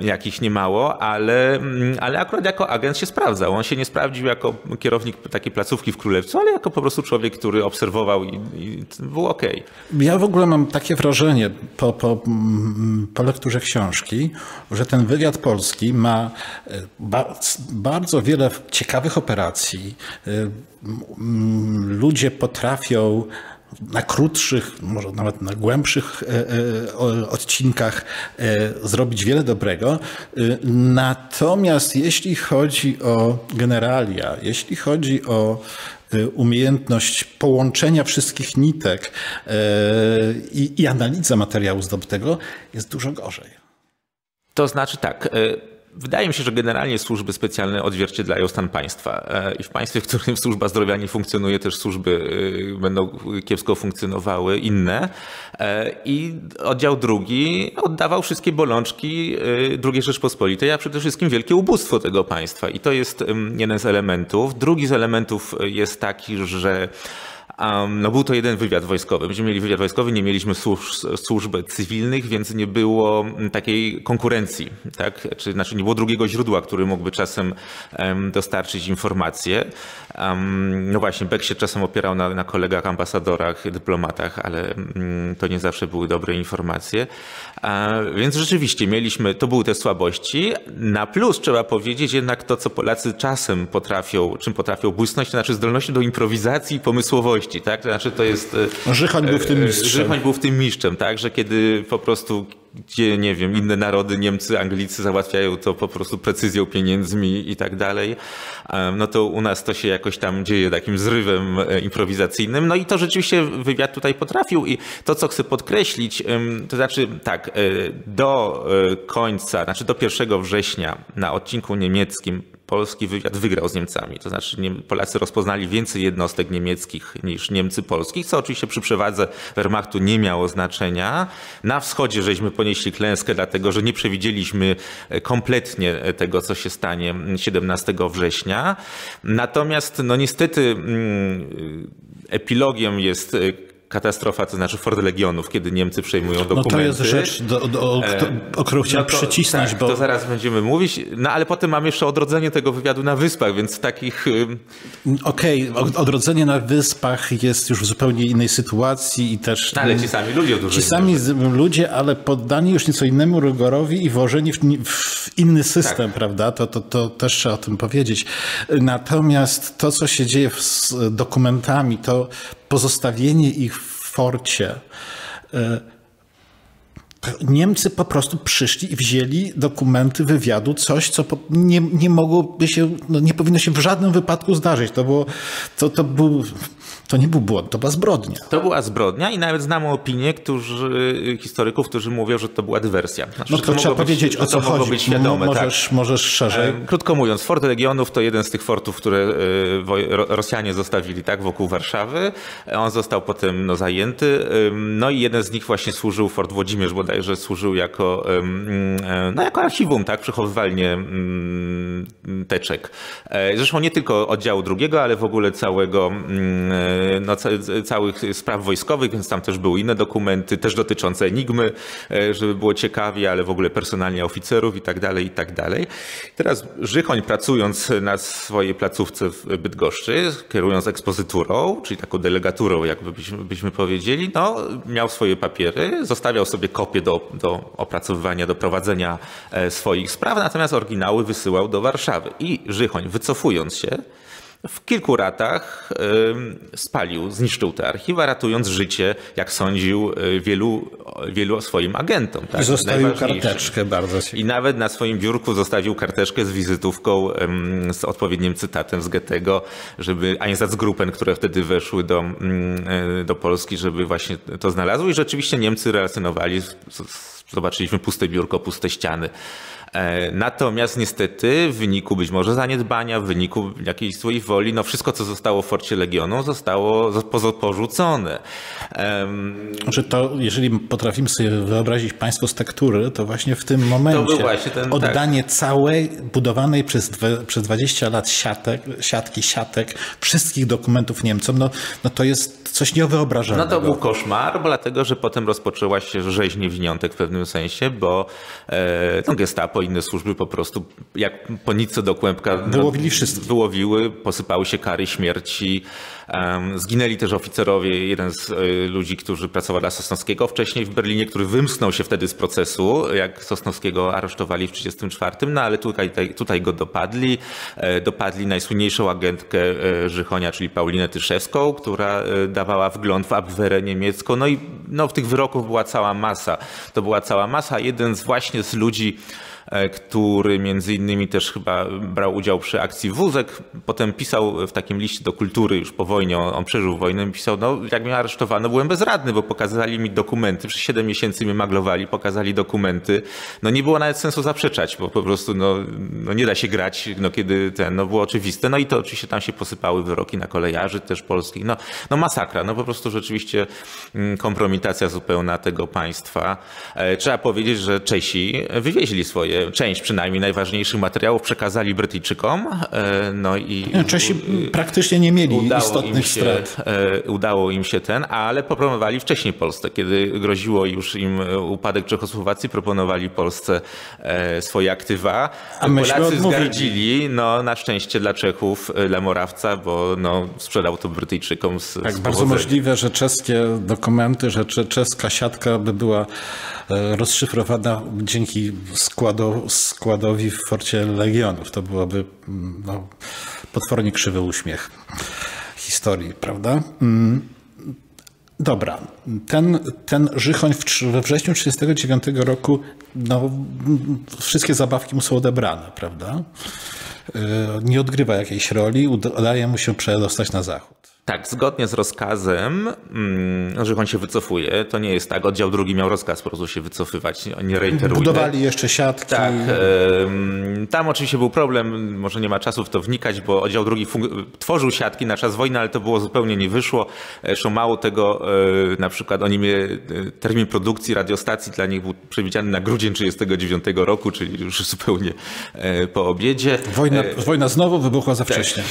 S3: jakich nie mało, ale, mm, ale akurat jako agent się sprawdzał. On się nie sprawdził jako kierownik takiej placówki w Królewcu, ale jako po prostu człowiek, który obserwował i, i było ok.
S2: Ja w ogóle mam takie wrażenie po, po, po lekturze książki, że ten wywiad polski ma e, bardzo wiele ciekawych operacji. E, ludzie potrafią na krótszych, może nawet na głębszych e, odcinkach zrobić wiele dobrego. Natomiast jeśli chodzi o generalia, jeśli chodzi o umiejętność połączenia wszystkich nitek y, i, i analiza materiału zdobytego jest dużo gorzej.
S3: To znaczy tak. Y, Wydaje mi się, że generalnie służby specjalne odzwierciedlają stan państwa. E, I w państwie, w którym służba zdrowia nie funkcjonuje, też służby e, będą kiepsko funkcjonowały inne. E, I oddział drugi oddawał wszystkie bolączki II Rzeczpospolitej, a przede wszystkim wielkie ubóstwo tego państwa. I to jest jeden z elementów. Drugi z elementów jest taki, że Um, no był to jeden wywiad wojskowy. Myśmy mieli wywiad wojskowy, nie mieliśmy służb, cywilnych, więc nie było mm, takiej konkurencji, tak? Czy, znaczy nie było drugiego źródła, który mógłby czasem um, dostarczyć informacje. Um, no właśnie, Beck się czasem opierał na, na kolegach, ambasadorach, dyplomatach, ale um, to nie zawsze były dobre informacje. więc rzeczywiście mieliśmy, to były te słabości. Na plus trzeba powiedzieć jednak to, co Polacy czasem potrafią, czym potrafią błysnąć, to znaczy zdolności do improwizacji i pomysłowości tak? To znaczy to jest...
S2: E, Żychoń był w tym
S3: e,
S2: mistrzem.
S3: Żychoń był w tym mistrzem, tak? Że kiedy po prostu gdzie, nie wiem, inne narody, Niemcy, Anglicy załatwiają to po prostu precyzją, pieniędzmi i tak dalej, no to u nas to się jakoś tam dzieje takim zrywem e, improwizacyjnym. No i to rzeczywiście wywiad tutaj potrafił i to, co chcę podkreślić, to znaczy tak, do końca, znaczy do 1 września na odcinku niemieckim polski wywiad wygrał z Niemcami. To znaczy Polacy rozpoznali więcej jednostek niemieckich niż Niemcy polskich, co oczywiście przy przewadze Wehrmachtu nie miało znaczenia. Na wschodzie żeśmy ponieśli klęskę, dlatego że nie przewidzieliśmy e, kompletnie e, tego, co się stanie 17 września. Natomiast no niestety mm, epilogiem jest e, katastrofa, to znaczy Ford Legionów, kiedy Niemcy przejmują dokumenty.
S2: No to jest rzecz, do, do, o, o, którą chciałem no to, przycisnąć.
S3: Tak,
S2: bo...
S3: to zaraz będziemy mówić. No ale potem mamy jeszcze odrodzenie tego wywiadu na Wyspach, więc takich...
S2: Okej, okay, odrodzenie na Wyspach jest już w zupełnie innej sytuacji i też...
S3: No, ale ci sami ludzie
S2: Ci sami ludzie, ale poddani już nieco innemu rygorowi i włożeni w, w inny system, tak. prawda? To, to, to też trzeba o tym powiedzieć. Natomiast to, co się dzieje z dokumentami, to pozostawienie ich w forcie. E, Niemcy po prostu przyszli i wzięli dokumenty wywiadu, coś, co nie, nie mogłoby się, no nie powinno się w żadnym wypadku zdarzyć. To, było, to, to był to nie był błąd, to była zbrodnia.
S3: To była zbrodnia i nawet znamy opinię którzy, historyków, którzy mówią, że to była dywersja.
S2: Znaczy, no to, to trzeba być, powiedzieć o co chodzi. Być świadome, możesz, tak. możesz szerzej.
S3: Krótko mówiąc, Fort Legionów to jeden z tych fortów, które e, Rosjanie zostawili tak wokół Warszawy. On został potem no, zajęty. No i jeden z nich właśnie służył, Fort Włodzimierz bodajże służył jako, e, no, jako archiwum, tak, przechowywalnie mm, teczek. E, zresztą nie tylko oddziału drugiego, ale w ogóle całego mm, no, całych spraw wojskowych, więc tam też były inne dokumenty, też dotyczące Enigmy, e, żeby było ciekawie, ale w ogóle personalnie oficerów i tak dalej, i tak dalej. Teraz Żychoń pracując na swojej placówce w Bydgoszczy, kierując ekspozyturą, czyli taką delegaturą, jakby byśmy, byśmy powiedzieli, no, miał swoje papiery, zostawiał sobie kopie do, do opracowywania, do prowadzenia e, swoich spraw, natomiast oryginały wysyłał do Warszawy. I Żychoń, wycofując się, w kilku ratach spalił, zniszczył te archiwa, ratując życie, jak sądził, y, wielu, wielu swoim agentom.
S2: Tak? I zostawił karteczkę bardzo ciekawe.
S3: I nawet na swoim biurku zostawił karteczkę z wizytówką, z odpowiednim cytatem z Goethego, żeby Einsatzgruppen, które wtedy weszły do, y, do Polski, żeby właśnie to znalazły. I rzeczywiście Niemcy relacjonowali, zobaczyliśmy puste biurko, puste ściany Natomiast niestety w wyniku być może zaniedbania, w wyniku jakiejś swojej woli, no wszystko co zostało w Forcie Legionu zostało porzucone.
S2: Że to, jeżeli potrafimy sobie wyobrazić państwo z tektury, to właśnie w tym momencie ten, tak. oddanie tak. całej budowanej przez, przez 20 lat siatek, siatki, siatek, wszystkich dokumentów Niemcom, no, no to jest coś niewyobrażalnego.
S3: No to był koszmar, bo dlatego, że potem rozpoczęła się rzeź niewiniątek w pewnym sensie, bo e, no, gestapo, inne służby po prostu jak po do kłębka
S2: no, wyłowili wszystko.
S3: Wyłowiły, posypały się kary śmierci. Zginęli też oficerowie, jeden z y, ludzi, którzy pracował dla Sosnowskiego wcześniej w Berlinie, który wymknął się wtedy z procesu, jak Sosnowskiego aresztowali w 1934, no ale tutaj, tutaj go dopadli. E, dopadli najsłynniejszą agentkę e, Żychonia, czyli Paulinę Tyszewską, która e, dawała wgląd w Abwehrę niemiecką. No i no, w tych wyroków była cała masa. To była cała masa. Jeden z właśnie z ludzi, E, który między innymi też chyba brał udział przy akcji Wózek. Potem pisał w takim liście do kultury już po wojnie, on, przeżył wojnę, pisał, no jak mnie aresztowano, byłem bezradny, bo pokazali mi dokumenty, przez 7 miesięcy mnie maglowali, pokazali dokumenty. No nie było nawet sensu zaprzeczać, bo po prostu no, no nie da się grać, no kiedy ten, no było oczywiste. No i to oczywiście tam się posypały wyroki na kolejarzy też polskich. No, no masakra, no po prostu rzeczywiście mm, kompromitacja zupełna tego państwa. E, trzeba powiedzieć, że Czesi wywieźli swoje część przynajmniej najważniejszych materiałów przekazali Brytyjczykom. E, no i
S2: Czesi praktycznie nie mieli istotnych się, strat.
S3: E, udało im się ten, ale popromowali wcześniej Polsce. Kiedy groziło już im upadek Czechosłowacji, proponowali Polsce e, swoje aktywa.
S2: A myśmy Polacy
S3: zgardzili, no na szczęście dla Czechów, dla Morawca, bo no, sprzedał to Brytyjczykom z
S2: Tak, z bardzo możliwe, że czeskie dokumenty, że czeska siatka by była rozszyfrowana dzięki składu składowi w forcie Legionów. To byłoby no, potwornie krzywy uśmiech historii, prawda? Mm, dobra, ten, ten Żychoń we wrześniu 1939 roku, no, wszystkie zabawki mu są odebrane, prawda? Y, nie odgrywa jakiejś roli, udaje mu się przedostać na zachód.
S3: Tak, zgodnie z rozkazem, mm, że on się wycofuje. To nie jest tak. Oddział drugi miał rozkaz po prostu się wycofywać, nie reiteruje.
S2: Budowali jeszcze siatki.
S3: Tak. Tam oczywiście był problem, może nie ma czasu w to wnikać, bo oddział drugi tworzył siatki na czas wojny, ale to było zupełnie nie wyszło. Zresztą mało tego, e, na przykład oni mieli e, termin produkcji radiostacji dla nich był przewidziany na grudzień 1939 roku, czyli już zupełnie e, po obiedzie.
S2: Wojna, wojna znowu wybuchła za tak. wcześnie.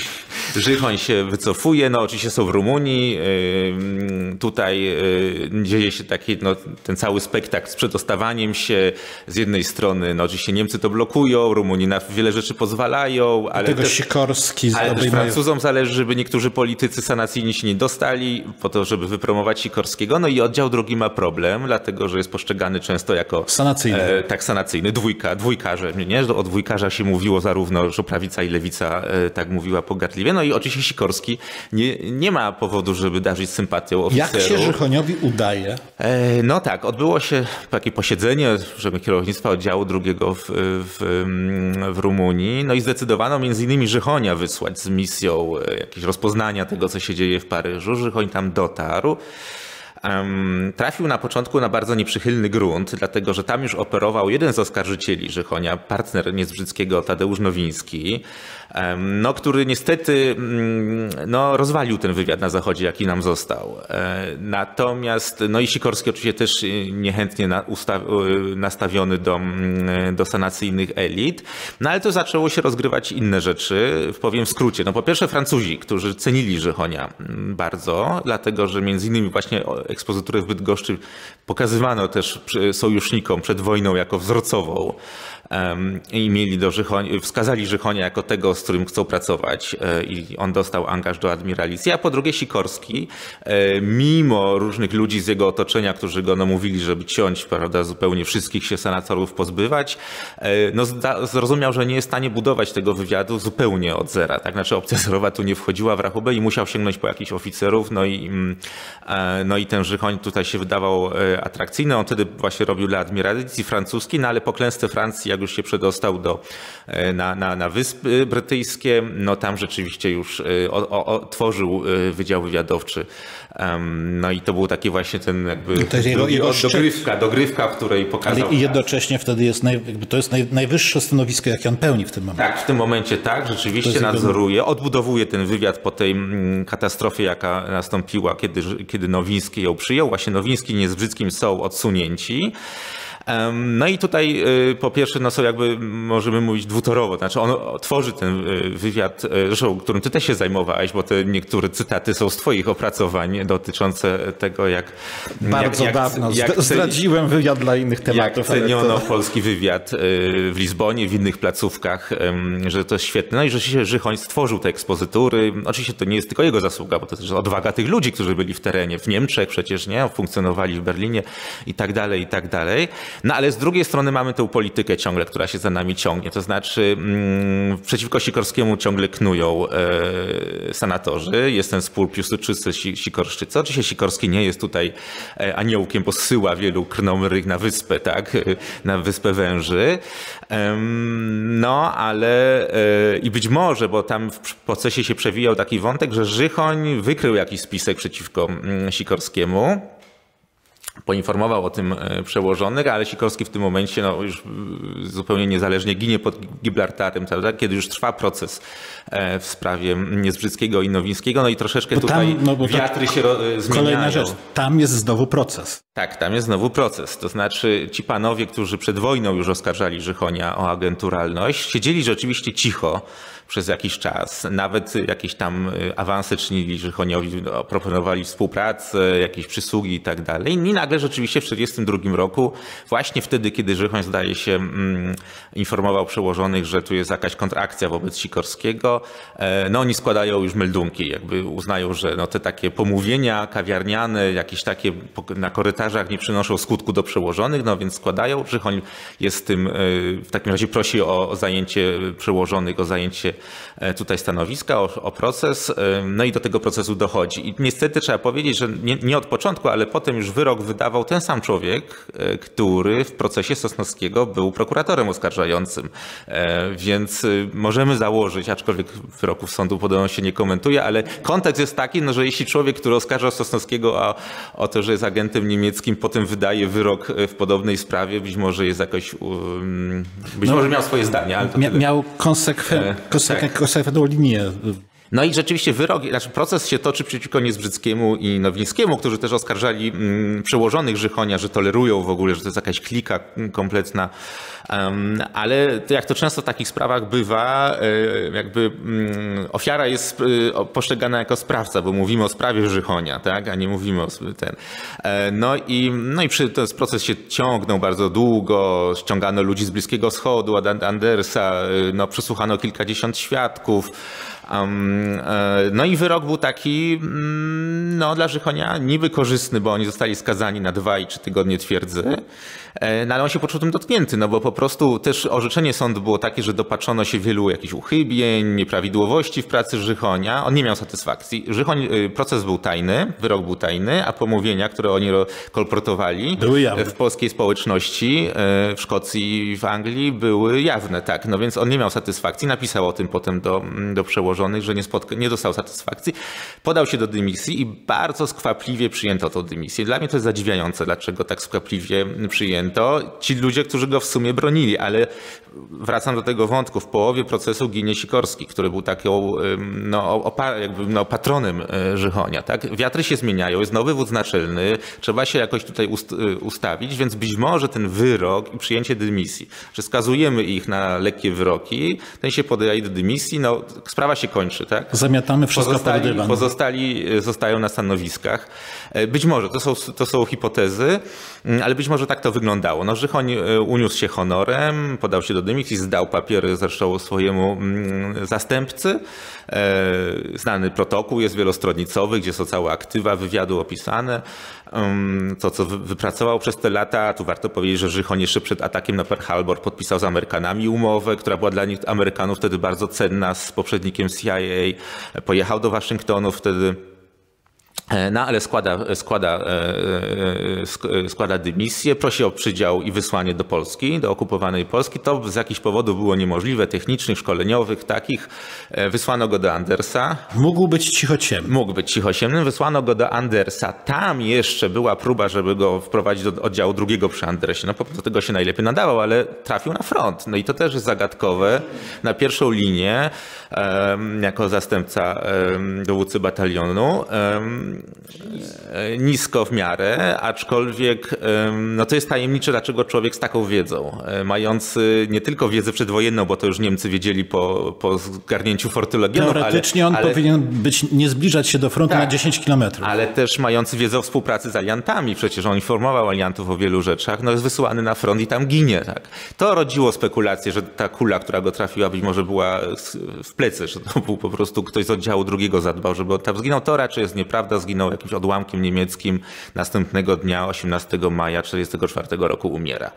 S3: Żychoń się wycofuje, no oczywiście są w Rumunii. Tutaj dzieje się taki no, ten cały spektakl z przedostawaniem się. Z jednej strony, no oczywiście Niemcy to blokują, Rumuni na wiele rzeczy pozwalają, ale
S2: tego też, Sikorski
S3: ale też Francuzom zależy, żeby niektórzy politycy sanacyjni się nie dostali po to, żeby wypromować Sikorskiego. No i oddział drugi ma problem, dlatego że jest postrzegany często jako
S2: sanacyjny. E,
S3: tak, sanacyjny, dwójka, dwójkarze. Nie? O dwójkarza się mówiło zarówno, że prawica i lewica e, tak mówiła pogardliwie. No i oczywiście Sikorski nie, nie ma powodu, żeby darzyć sympatią oficerów.
S2: Jak się Żychoniowi udaje?
S3: E, no tak, odbyło się takie posiedzenie, żeby kierownictwa oddziału drugiego w, w, w Rumunii. No i zdecydowano między innymi Żychonia wysłać z misją e, jakieś rozpoznania tego, co się dzieje w Paryżu. Żychoń tam dotarł. Trafił na początku na bardzo nieprzychylny grunt, dlatego że tam już operował jeden z oskarżycieli Żychonia, partner Niezbrzyckiego Tadeusz Nowiński, no, który niestety mm, no, rozwalił ten wywiad na Zachodzie, jaki nam został. E, natomiast, no i Sikorski oczywiście też niechętnie nastawiony do, mm, do sanacyjnych elit, no ale to zaczęło się rozgrywać inne rzeczy, powiem w skrócie. No po pierwsze Francuzi, którzy cenili Żychonia mm, bardzo, dlatego że między innymi właśnie ekspozyturę w Bydgoszczy pokazywano też sojusznikom przed wojną jako wzorcową i mieli do Żychonia, wskazali Żychonia jako tego, z którym chcą pracować e, i on dostał angaż do admiralicji, a po drugie Sikorski, e, mimo różnych ludzi z jego otoczenia, którzy go namówili, żeby ciąć, prawda, zupełnie wszystkich się senatorów pozbywać, e, no zrozumiał, że nie jest w stanie budować tego wywiadu zupełnie od zera. Tak, znaczy opcja zerowa tu nie wchodziła w rachubę i musiał sięgnąć po jakichś oficerów, no i, mm, no i ten Żychoń tutaj się wydawał atrakcyjny. On wtedy właśnie robił dla admiralicji francuskiej, no ale po klęsce Francji, jak już się przedostał do, na, na, na Wyspy brytyjskie, no tam rzeczywiście już o, o, tworzył Wydział Wywiadowczy. No i to był taki właśnie ten jakby
S2: to jest jego, jego
S3: dogrywka, dogrywka, w której pokazał...
S2: Ale i jednocześnie wtedy jest, naj, to jest naj, najwyższe stanowisko, jakie on pełni w tym momencie.
S3: Tak, w tym momencie tak, rzeczywiście nadzoruje, odbudowuje ten wywiad po tej mm, katastrofie, jaka nastąpiła, kiedy, kiedy Nowiński ją przyjął. Właśnie Nowiński nie z Brzyckim są odsunięci. No i tutaj y, po pierwsze no są jakby, możemy mówić dwutorowo, znaczy on tworzy ten y, wywiad, y, zresztą którym ty też się zajmowałeś, bo te niektóre cytaty są z twoich opracowań dotyczące tego, jak...
S2: Bardzo jak, dawno. Jak, Zdradziłem wywiad dla innych tematów.
S3: Jak ceniono to... polski wywiad w Lizbonie, w innych placówkach, że to jest świetne. No i rzeczywiście Żychoń stworzył te ekspozytury. Oczywiście to nie jest tylko jego zasługa, bo to też odwaga tych ludzi, którzy byli w terenie, w Niemczech przecież, nie? Funkcjonowali w Berlinie i tak dalej, i tak dalej. No ale z drugiej strony mamy tę politykę ciągle, która się za nami ciągnie. To znaczy mm, przeciwko Sikorskiemu ciągle knują e, senatorzy. Jest ten spór Piłsudczycy-Sikorszczycy. Oczywiście Sikorski nie jest tutaj e, aniołkiem, bo zsyła wielu krnomrych na wyspę, tak? Na wyspę węży. No, ale e, i być może, bo tam w procesie się przewijał taki wątek, że Żychoń wykrył jakiś spisek przeciwko mm, Sikorskiemu poinformował o tym e, przełożonych, ale Sikorski w tym momencie no, już e, zupełnie niezależnie ginie pod Gibraltarem, prawda? kiedy już trwa proces e, w sprawie Niezbrzyckiego i Nowińskiego, no i troszeczkę bo tutaj tam, no wiatry się zmieniają.
S2: Kolejna rzecz, tam jest znowu proces.
S3: Tak, tam jest znowu proces. To znaczy ci panowie, którzy przed wojną już oskarżali Żychonia o agenturalność, siedzieli rzeczywiście cicho, przez jakiś czas. Nawet jakieś tam y, awanse czynili Żychoniowi, no, proponowali współpracę, jakieś przysługi i tak dalej. I nagle rzeczywiście w 1942 roku, właśnie wtedy, kiedy Żychoń zdaje się mm, informował przełożonych, że tu jest jakaś kontrakcja wobec Sikorskiego, e, no oni składają już meldunki, jakby uznają, że no te takie pomówienia kawiarniane, jakieś takie na korytarzach nie przynoszą skutku do przełożonych, no więc składają. Żychoń jest tym, e, w takim razie prosi o zajęcie przełożonych, o zajęcie tutaj stanowiska, o, o, proces, e, no i do tego procesu dochodzi. I niestety trzeba powiedzieć, że nie, nie, od początku, ale potem już wyrok wydawał ten sam człowiek, e, który w procesie Sosnowskiego był prokuratorem oskarżającym. Więc możemy założyć, aczkolwiek wyroków sądu podobno się nie komentuje, ale kontekst jest taki, no, że jeśli człowiek, który oskarża Sosnowskiego o, o to, że jest agentem niemieckim, potem wydaje wyrok w podobnej sprawie, być może jest jakoś, um, być no, może miał swoje zdanie. Ale
S2: mia, miał konsekwencje tak. konsekwentną linię.
S3: No i rzeczywiście wyrok, znaczy proces się toczy przeciwko Niezbrzyckiemu i Nowińskiemu, którzy też oskarżali mm, przełożonych Żychonia, że tolerują w ogóle, że to jest jakaś klika kompletna. Um, ale jak to często w takich sprawach bywa, e, jakby um, ofiara jest e, postrzegana jako sprawca, bo mówimy o sprawie Żychonia, tak, a nie mówimy o ten. E, no i, no i ten proces się ciągnął bardzo długo, ściągano ludzi z Bliskiego Wschodu, od Andersa, no przesłuchano kilkadziesiąt świadków. Um, no i wyrok był taki mm, no, dla Żychonia niby korzystny, bo oni zostali skazani na dwa i trzy tygodnie twierdzy. E, no ale on się poczuł tym dotknięty, no bo po prostu też orzeczenie sądu było takie, że dopatrzono się wielu jakichś uchybień, nieprawidłowości w pracy Żychonia. On nie miał satysfakcji. Żychoń, y, proces był tajny, wyrok był tajny, a pomówienia, które oni kolportowali w polskiej społeczności, e, w Szkocji i w Anglii były jawne, tak. No więc on nie miał satysfakcji, napisał o tym potem do, do przełożonych, że nie, spotka, nie dostał satysfakcji. Podał się do dymisji i bardzo skwapliwie przyjęto tą dymisję. Dla mnie to jest zadziwiające, dlaczego tak skwapliwie przyjęto ci ludzie, którzy go w sumie bronili, ale wracam do tego wątku. W połowie procesu ginie Sikorski, który był taką no, jakby, no, patronem e, Żychonia. Tak? Wiatry się zmieniają, jest nowy wódz naczelny, trzeba się jakoś tutaj ust e, ustawić, więc być może ten wyrok i przyjęcie dymisji, że skazujemy ich na lekkie wyroki, ten się podaje do dymisji, no sprawa się kończy. Tak?
S2: Zamiatamy wszystko
S3: pozostali, pod Pozostali e, zostają na stanowiskach. Być może, to są, to są hipotezy, mm, ale być może tak to wygląda wyglądało? No, Żychoń e, uniósł się honorem, podał się do dymisji, zdał papiery zresztą swojemu mm, zastępcy. E, znany protokół jest wielostronicowy, gdzie są całe aktywa wywiadu opisane. To, co wypracował przez te lata, tu warto powiedzieć, że Żychoń jeszcze przed atakiem na Pearl Harbor podpisał z Amerykanami umowę, która była dla nich Amerykanów wtedy bardzo cenna z poprzednikiem CIA. Pojechał do Waszyngtonu wtedy no ale składa, składa, e, e, składa dymisję, prosi o przydział i wysłanie do Polski, do okupowanej Polski. To z jakichś powodów było niemożliwe, technicznych, szkoleniowych, takich. Wysłano go do Andersa.
S2: Mógł być cichociemny.
S3: Mógł być cichociemnym. Wysłano go do Andersa. Tam jeszcze była próba, żeby go wprowadzić do oddziału drugiego przy Andersie. No do tego się najlepiej nadawał, ale trafił na front. No i to też jest zagadkowe. Na pierwszą linię jako zastępca dowódcy batalionu nisko w miarę, aczkolwiek no to jest tajemnicze, dlaczego człowiek z taką wiedzą, e, mający nie tylko wiedzę przedwojenną, bo to już Niemcy wiedzieli po, po zgarnięciu Forty Legionów.
S2: Teoretycznie
S3: ale,
S2: on ale, powinien być, nie zbliżać się do frontu tak, na 10 kilometrów.
S3: Ale też mający wiedzę o współpracy z aliantami, przecież on informował aliantów o wielu rzeczach, no jest wysyłany na front i tam ginie. Tak. To rodziło spekulację, że ta kula, która go trafiła, być może była w plecy, że to był po prostu ktoś z oddziału drugiego zadbał, żeby on tam zginął. To raczej jest nieprawda, zginął jakimś odłamkiem niemieckim. Następnego dnia, 18 maja 1944 roku umiera.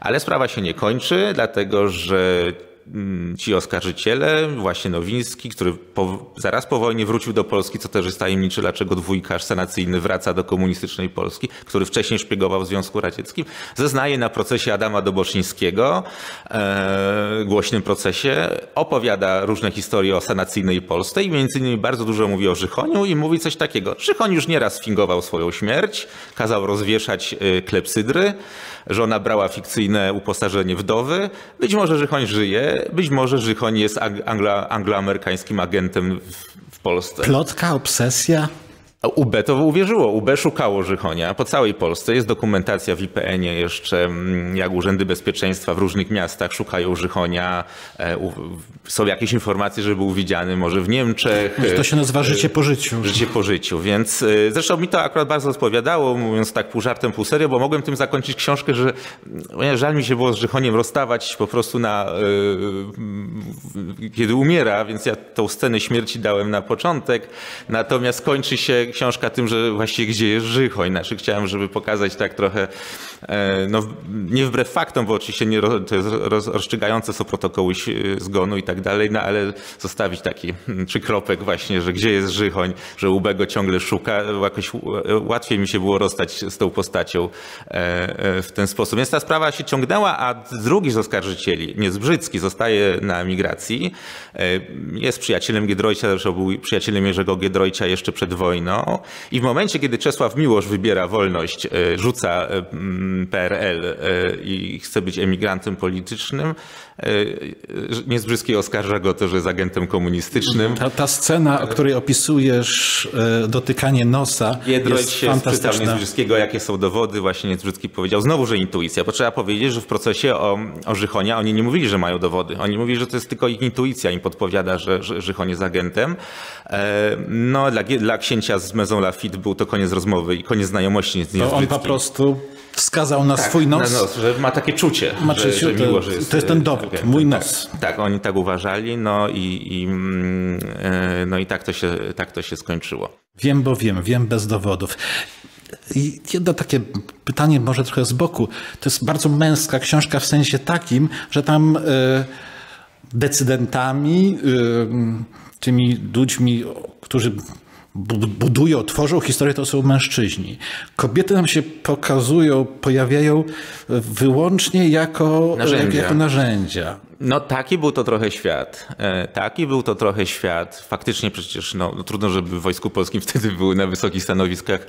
S3: Ale sprawa się nie kończy, dlatego że ci oskarżyciele, właśnie Nowiński, który po, zaraz po wojnie wrócił do Polski, co też jest tajemnicze, dlaczego dwójkarz senacyjny wraca do komunistycznej Polski, który wcześniej szpiegował w Związku Radzieckim, zeznaje na procesie Adama Doboczyńskiego, e, głośnym procesie, opowiada różne historie o senacyjnej Polsce i między innymi bardzo dużo mówi o Żychoniu i mówi coś takiego. Żychoń już nieraz fingował swoją śmierć, kazał rozwieszać e, klepsydry, żona brała fikcyjne uposażenie wdowy, być może Żychoń żyje, być może Żychoń jest anglo, angloamerykańskim agentem w, w Polsce.
S2: Plotka, obsesja?
S3: UB to uwierzyło. UB szukało Żychonia po całej Polsce. Jest dokumentacja w IPN-ie jeszcze, mm, jak urzędy bezpieczeństwa w różnych miastach szukają Żychonia. E, są jakieś informacje, że był widziany może w Niemczech.
S2: To się nazywa życie po życiu.
S3: Życie po życiu, więc e, zresztą mi to akurat bardzo odpowiadało, mówiąc tak pół żartem, pół serio, bo mogłem tym zakończyć książkę, że żal mi się było z Żychoniem rozstawać po prostu na, kiedy umiera, więc ja tą scenę śmierci dałem na początek, natomiast kończy się książka tym, że właściwie gdzie jest Żychoń. Znaczy chciałem, żeby pokazać tak trochę, e, no nie wbrew faktom, bo oczywiście nie, to jest rozstrzygające są protokoły zgonu i tak dalej, no ale zostawić taki przykropek właśnie, że gdzie jest Żychoń, że Ubego ciągle szuka. Jakoś łatwiej mi się było rozstać z tą postacią e, e, w ten sposób. Więc ta sprawa się ciągnęła, a drugi z oskarżycieli, Niezbrzycki, zostaje na emigracji. Jest przyjacielem Giedroycia, zresztą był przyjacielem Jerzego Giedroycia jeszcze przed wojną. I w momencie, kiedy Czesław Miłosz wybiera wolność, e, rzuca e, PRL e, i chce być emigrantem politycznym, Niezbrzyski oskarża go to, że jest agentem komunistycznym.
S2: Ta, ta scena, o której opisujesz, dotykanie nosa, Giedroyć jest się fantastyczna. spytał
S3: Niezbrzyskiego, jakie są dowody. Właśnie Niezbrzyski powiedział znowu, że intuicja. Bo trzeba powiedzieć, że w procesie o, o Żychonia oni nie mówili, że mają dowody. Oni mówili, że to jest tylko ich intuicja im podpowiada, że, że Żychoń jest agentem. No, dla, dla księcia z Maison Lafitte był to koniec rozmowy i koniec znajomości z
S2: To on po prostu wskazał na tak, swój nos.
S3: Na nos, że ma takie czucie, ma że, że,
S2: miło, że jest, To jest ten dowód, okay, mój tak, nos.
S3: Tak, oni tak uważali, no i, i, mm, e, no i tak, to się, tak to się skończyło.
S2: Wiem, bo wiem, wiem bez dowodów. I jedno takie pytanie, może trochę z boku. To jest bardzo męska książka w sensie takim, że tam e, decydentami, e, tymi ludźmi, którzy budują, tworzą historię, to są mężczyźni. Kobiety nam się pokazują, pojawiają wyłącznie jako narzędzia. Jako narzędzia.
S3: No taki był to trochę świat. E, taki był to trochę świat. Faktycznie przecież no, no, trudno, żeby w Wojsku Polskim wtedy były na wysokich stanowiskach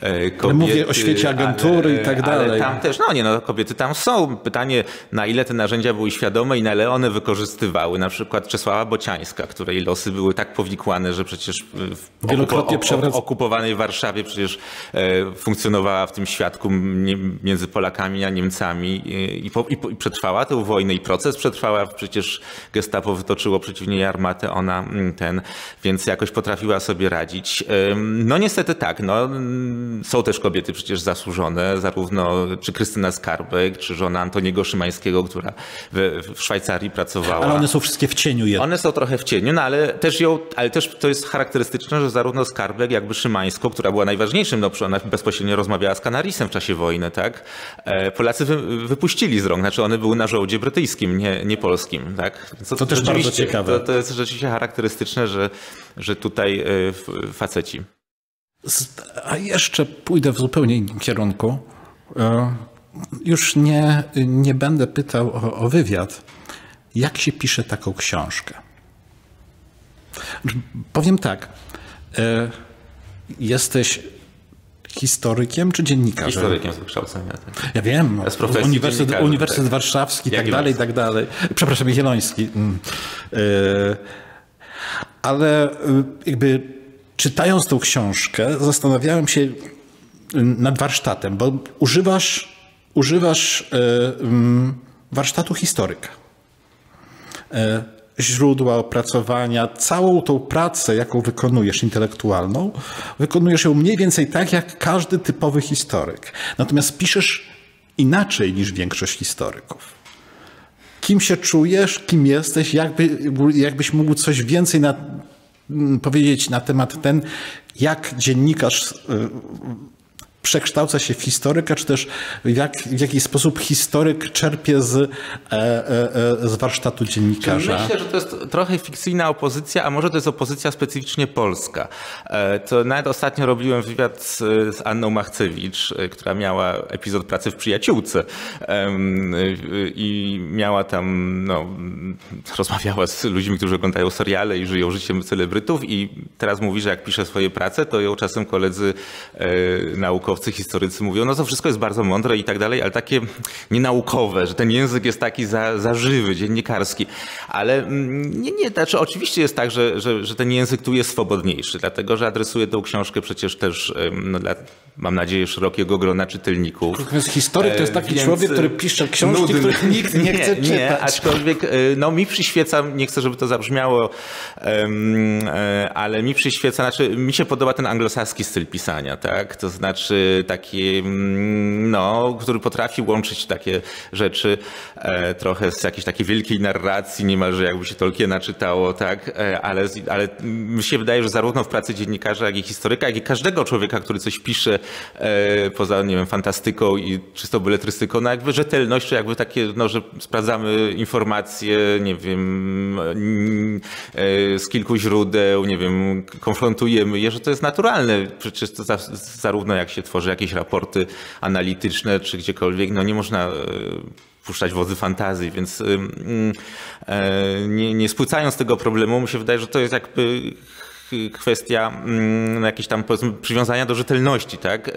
S3: kobiety. Ale
S2: mówię o świecie agentury ale, i tak dalej.
S3: Ale tam też, no nie no, kobiety tam są. Pytanie, na ile te narzędzia były świadome i na ile one wykorzystywały. Na przykład Czesława Bociańska, której losy były tak powikłane, że przecież w Wielokrotnie okupo, okupowanej Warszawie przecież e, funkcjonowała w tym świadku między Polakami a Niemcami i, i, i przetrwała tę wojnę i proces przetrwał przecież gestapo wytoczyło przeciw niej armatę, ona mm, ten, więc jakoś potrafiła sobie radzić. No niestety tak, no, mm, są też kobiety przecież zasłużone, zarówno czy Krystyna Skarbek, czy żona Antoniego Szymańskiego, która w, w Szwajcarii pracowała.
S2: Ale one są wszystkie w cieniu.
S3: Jednak. One są trochę w cieniu, no ale też ją, ale też to jest charakterystyczne, że zarówno Skarbek, jakby Szymańsko, która była najważniejszym, no ona bezpośrednio rozmawiała z Kanarisem w czasie wojny, tak? E, Polacy wy, wypuścili z rąk, znaczy one były na żołdzie brytyjskim, nie, nie polskim. Tak?
S2: Co, to też bardzo ciekawe.
S3: To, to jest rzeczywiście charakterystyczne, że, że tutaj e, faceci.
S2: A jeszcze pójdę w zupełnie innym kierunku. E, już nie, nie będę pytał o, o wywiad. Jak się pisze taką książkę? Powiem tak. E, jesteś historykiem czy dziennikarzem?
S3: Historykiem z wykształcenia. Tak.
S2: Ja wiem. Uniwersytet, Uniwersytet tak. Warszawski i tak dalej, i tak dalej. Przepraszam, Jagielloński. Mm. E, ale jakby czytając tą książkę zastanawiałem się nad warsztatem, bo używasz, używasz warsztatu historyka. Źródła opracowania, całą tą pracę, jaką wykonujesz intelektualną, wykonujesz ją mniej więcej tak, jak każdy typowy historyk. Natomiast piszesz inaczej niż większość historyków. Kim się czujesz, kim jesteś, jakby, jakbyś mógł coś więcej na, powiedzieć na temat ten, jak dziennikarz przekształca się w historyka, czy też w, jak, w sposób historyk czerpie z, e, e, e z warsztatu dziennikarza.
S3: Myślę, że to jest trochę fikcyjna opozycja, a może to jest opozycja specyficznie polska. E, to nawet ostatnio robiłem wywiad z, z Anną Machcewicz, e, która miała epizod pracy w przyjaciółce i miała tam, no, rozmawiała z ludźmi, którzy oglądają seriale i żyją życiem celebrytów i teraz mówi, że jak pisze swoje prace, to ją czasem koledzy naukowcy naukowcy, historycy mówią, no to wszystko jest bardzo mądre i tak dalej, ale takie nienaukowe, że ten język jest taki za, za żywy, dziennikarski. Ale mm, nie, nie, znaczy oczywiście jest tak, że, że, że ten język tu jest swobodniejszy, dlatego że adresuje tę książkę przecież też, no, dla, mam nadzieję, szerokiego grona czytelników.
S2: Natomiast historyk to jest taki Więc człowiek, który pisze książki, nudny. których nikt nie, nie chce czytać.
S3: Nie, aczkolwiek e, no, mi przyświeca, nie chcę, żeby to zabrzmiało, um, ale mi przyświeca, znaczy mi się podoba ten anglosaski styl pisania, tak? To znaczy taki, mm, no, który potrafi łączyć takie rzeczy e, trochę z jakiejś takiej wielkiej narracji, niemalże jakby się Tolkiena czytało, tak, e, ale, ale mi się wydaje, że zarówno w pracy dziennikarza, jak i historyka, jak i każdego człowieka, który coś pisze e, poza, nie wiem, fantastyką i czystą beletrystyką, no jakby rzetelność, jakby takie, no, że sprawdzamy informacje, nie wiem, z kilku źródeł, nie wiem, konfrontujemy je, że to jest naturalne, przecież to za, zarówno jak się tworzy jakieś raporty analityczne czy gdziekolwiek, no nie można e, puszczać wodzy fantazji, więc e, nie, nie spłycając tego problemu, mi się wydaje, że to jest jakby kwestia mm, jakiejś tam przywiązania do rzetelności, tak? Y,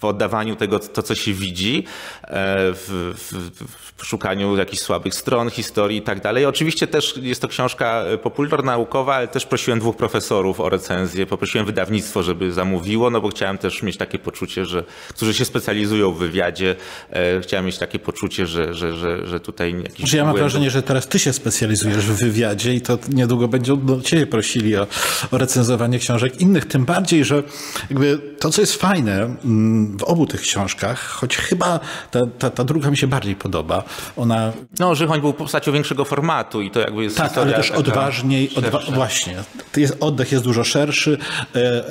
S3: w oddawaniu tego, to co się widzi, e, w, w, w szukaniu jakichś słabych stron historii i tak dalej. Oczywiście też jest to książka popularnaukowa, ale też prosiłem dwóch profesorów o recenzję, poprosiłem wydawnictwo, żeby zamówiło, no bo chciałem też mieć takie poczucie, że, którzy się specjalizują w wywiadzie, e, chciałem mieć takie poczucie, że, że, że, że tutaj jakiś...
S2: Ja mam wrażenie, że teraz ty się specjalizujesz w wywiadzie i to niedługo będzie do ciebie prosili o, recenzowanie książek innych. Tym bardziej, że jakby to, co jest fajne mm, w obu tych książkach, choć chyba ta, ta, ta druga mi się bardziej podoba, ona...
S3: No, Żychoń był postacią większego formatu i to jakby jest
S2: Tak, ale też odważniej, odwa właśnie, jest, oddech jest dużo szerszy e, e,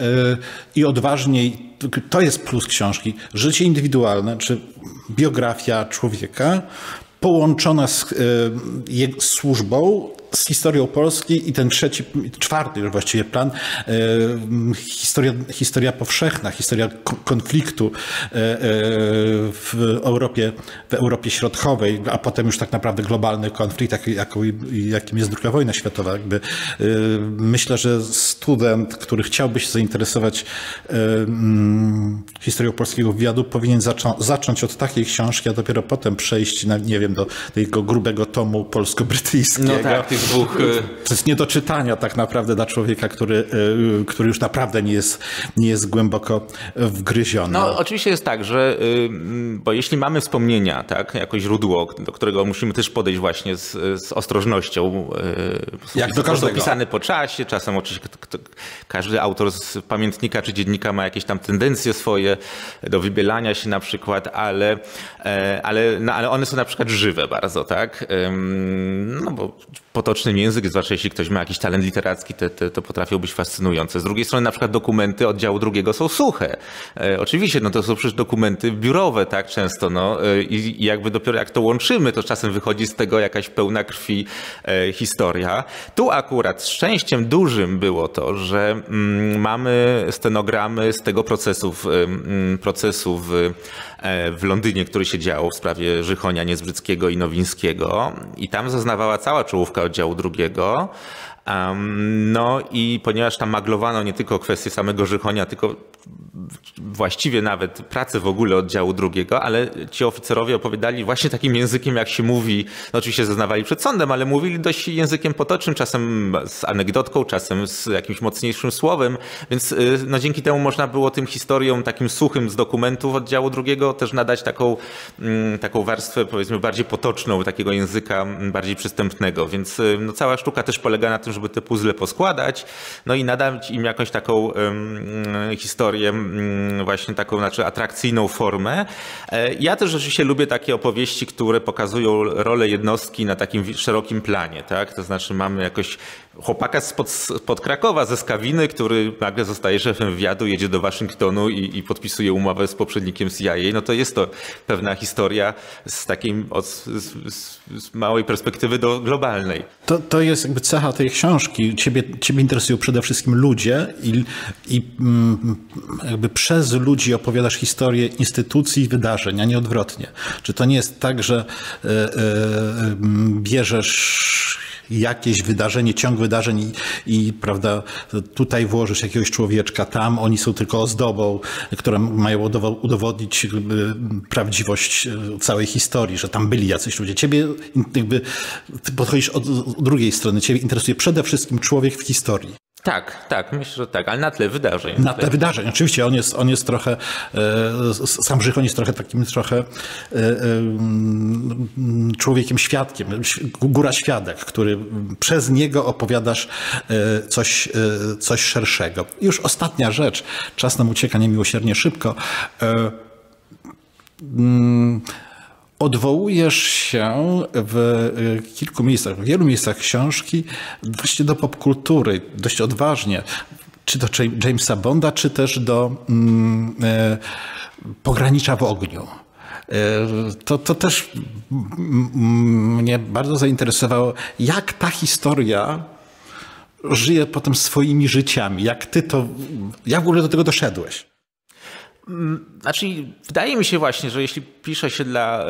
S2: i odważniej, to jest plus książki, życie indywidualne, czy biografia człowieka, połączona z e, służbą, z historią Polski i ten trzeci, czwarty już właściwie plan, e, historia, historia powszechna, historia konfliktu e, e, w Europie, w Europie Środkowej, a potem już tak naprawdę globalny konflikt, jakim jest druga wojna światowa. Jakby, myślę, że student, który chciałby się zainteresować historią polskiego wywiadu, powinien zaczą zacząć od takiej książki, a dopiero potem przejść na, nie wiem, do tego grubego tomu polsko-brytyjskiego. No
S3: tak, tych dwóch... Y,
S2: to jest nie do czytania tak naprawdę dla człowieka, który, y, który już naprawdę nie jest, nie jest głęboko wgryziony.
S3: No oczywiście jest tak, że y, bo jeśli mamy wspomnienia, tak, jako źródło, do którego musimy też podejść właśnie z, z ostrożnością.
S2: Jak do każdego.
S3: Pisany po czasie, czasem oczywiście każdy autor z pamiętnika czy dziennika ma jakieś tam tendencje swoje do wybielania się na przykład, ale, e, ale, no, ale one są na przykład żywe bardzo, tak? No bo po to potocznym język, zwłaszcza jeśli ktoś ma jakiś talent literacki, to, to, to potrafią być fascynujące. Z drugiej strony na przykład dokumenty oddziału drugiego są suche. E, oczywiście, no to są przecież dokumenty biurowe, tak często, no e, i, jakby dopiero jak to łączymy, to czasem wychodzi z tego jakaś pełna krwi e, historia. Tu akurat szczęściem dużym było to, że mm, mamy stenogramy z tego procesu, w, mm, procesu w, e, w Londynie, który się działo w sprawie Żychonia Niezbryckiego i Nowińskiego i tam zaznawała cała czołówka oddziału drugiego. Um, no i ponieważ tam maglowano nie tylko kwestię samego Żychonia, tylko właściwie nawet pracę w ogóle oddziału drugiego, ale ci oficerowie opowiadali właśnie takim językiem, jak się mówi, no oczywiście zeznawali przed sądem, ale mówili dość językiem potocznym, czasem z anegdotką, czasem z jakimś mocniejszym słowem, więc y, no dzięki temu można było tym historiom takim suchym z dokumentów oddziału drugiego też nadać taką, mm, taką warstwę powiedzmy bardziej potoczną, takiego języka mm, bardziej przystępnego, więc y, no, cała sztuka też polega na tym, żeby te puzzle poskładać, no i nadać im jakąś taką historię właśnie taką znaczy atrakcyjną formę. E, ja też oczywiście lubię takie opowieści, które pokazują rolę jednostki na takim szerokim planie, tak? To znaczy mamy jakoś chłopaka spod, spod Krakowa, ze Skawiny, który nagle zostaje szefem wywiadu, jedzie do Waszyngtonu i, i podpisuje umowę z poprzednikiem CIA. No to jest to pewna historia z takiej od, z, z małej perspektywy do globalnej.
S2: To, to jest jakby cecha tej książki. Ciebie, ciebie interesują przede wszystkim ludzie i, i mm, jakby przez ludzi opowiadasz historię instytucji i wydarzeń, a nie odwrotnie. Czy to nie jest tak, że e, e, bierzesz jakieś wydarzenie, ciąg wydarzeń i, i prawda, tutaj włożysz jakiegoś człowieczka, tam oni są tylko ozdobą, które mają udowodnić prawdziwość e, całej historii, że tam byli jacyś ludzie. Ciebie jakby podchodzisz od drugiej strony, ciebie interesuje przede wszystkim człowiek w historii.
S3: Tak, tak, myślę, że tak, ale na tle wydarzeń.
S2: Na tle wydarzeń, oczywiście. On jest, on jest trochę, e, sam Żychoń jest trochę takim trochę e, człowiekiem świadkiem, góra świadek, który przez niego opowiadasz e, coś, coś szerszego. Już ostatnia rzecz, czas nam ucieka niemiłosiernie szybko. Odwołujesz się w y, kilku miejscach, w wielu miejscach książki właśnie do popkultury, dość odważnie, czy do Jamesa Bonda, czy też do mm, e, Pogranicza w ogniu. E, to, to też mnie bardzo zainteresowało, jak ta historia żyje potem swoimi życiami. Jak ty to, jak w ogóle do tego doszedłeś?
S3: Znaczy, wydaje mi się właśnie, że jeśli pisze się dla,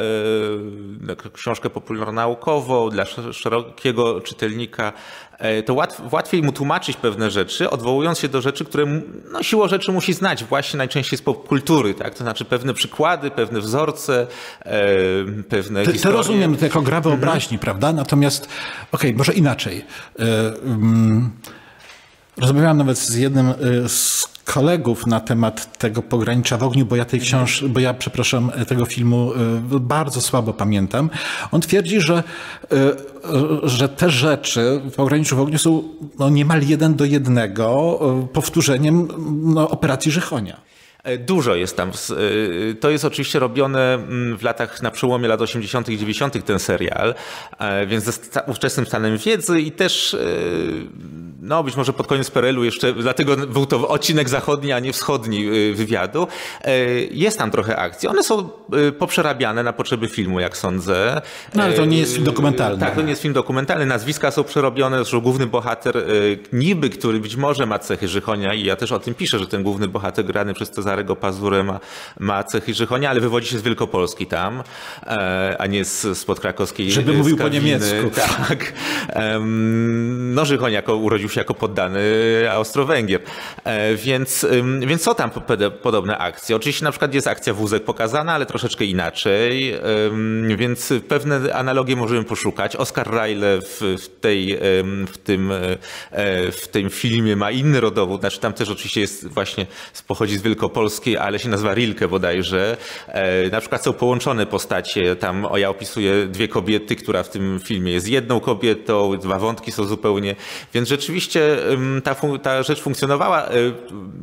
S3: dla książkę popularno-naukową, dla szerokiego czytelnika, e, to łatw, łatwiej mu tłumaczyć pewne rzeczy, odwołując się do rzeczy, które no, siłą rzeczy musi znać właśnie najczęściej z popkultury, tak? To znaczy pewne przykłady, pewne wzorce, e, pewne
S2: te,
S3: historie.
S2: To rozumiem, jako gra wyobraźni, mhm. prawda? Natomiast, okej, okay, może inaczej. Um, rozmawiałem nawet z jednym z kolegów na temat tego pogranicza w ogniu, bo ja tej książ, bo ja, przepraszam, tego filmu y, bardzo słabo pamiętam. On twierdzi, że, y, że te rzeczy w pograniczu w ogniu są no, niemal jeden do jednego y, powtórzeniem no, operacji Żychonia.
S3: E, dużo jest tam. E, to jest oczywiście robione mm, w latach, na przełomie lat 80. i 90. ten serial, e, więc ze ówczesnym stanem wiedzy i też, no być może pod koniec PRL-u jeszcze, dlatego był to odcinek zachodni, a nie wschodni wywiadu. Jest tam trochę akcji. One są poprzerabiane na potrzeby filmu, jak sądzę.
S2: No ale to nie jest film dokumentalny.
S3: Tak, to nie jest film dokumentalny. Nazwiska są przerobione, zresztą główny bohater niby, który być może ma cechy Żychonia i ja też o tym piszę, że ten główny bohater grany przez Cezary Starego Pazurę ma, ma cechy Żychonia, ale wywodzi się z Wielkopolski tam, e, a nie z, spod krakowskiej
S2: Żeby mówił po niemiecku.
S3: Tak. No Żychoń jako, urodził się jako poddany Austro-Węgier. E, więc, więc są tam podobne akcje. Oczywiście na przykład jest akcja wózek pokazana, ale troszeczkę inaczej, więc pewne analogie możemy poszukać. Oscar Ryle w, w, tej, w, tym, e, w tym filmie ma inny rodowód, znaczy tam też oczywiście jest właśnie, pochodzi z Wielkopolski, polskiej, ale się nazywa Rilke bodajże. Na przykład są połączone postacie. Tam ja opisuję dwie kobiety, która w tym filmie jest jedną kobietą, dwa wątki są zupełnie. Więc rzeczywiście ta, ta rzecz funkcjonowała.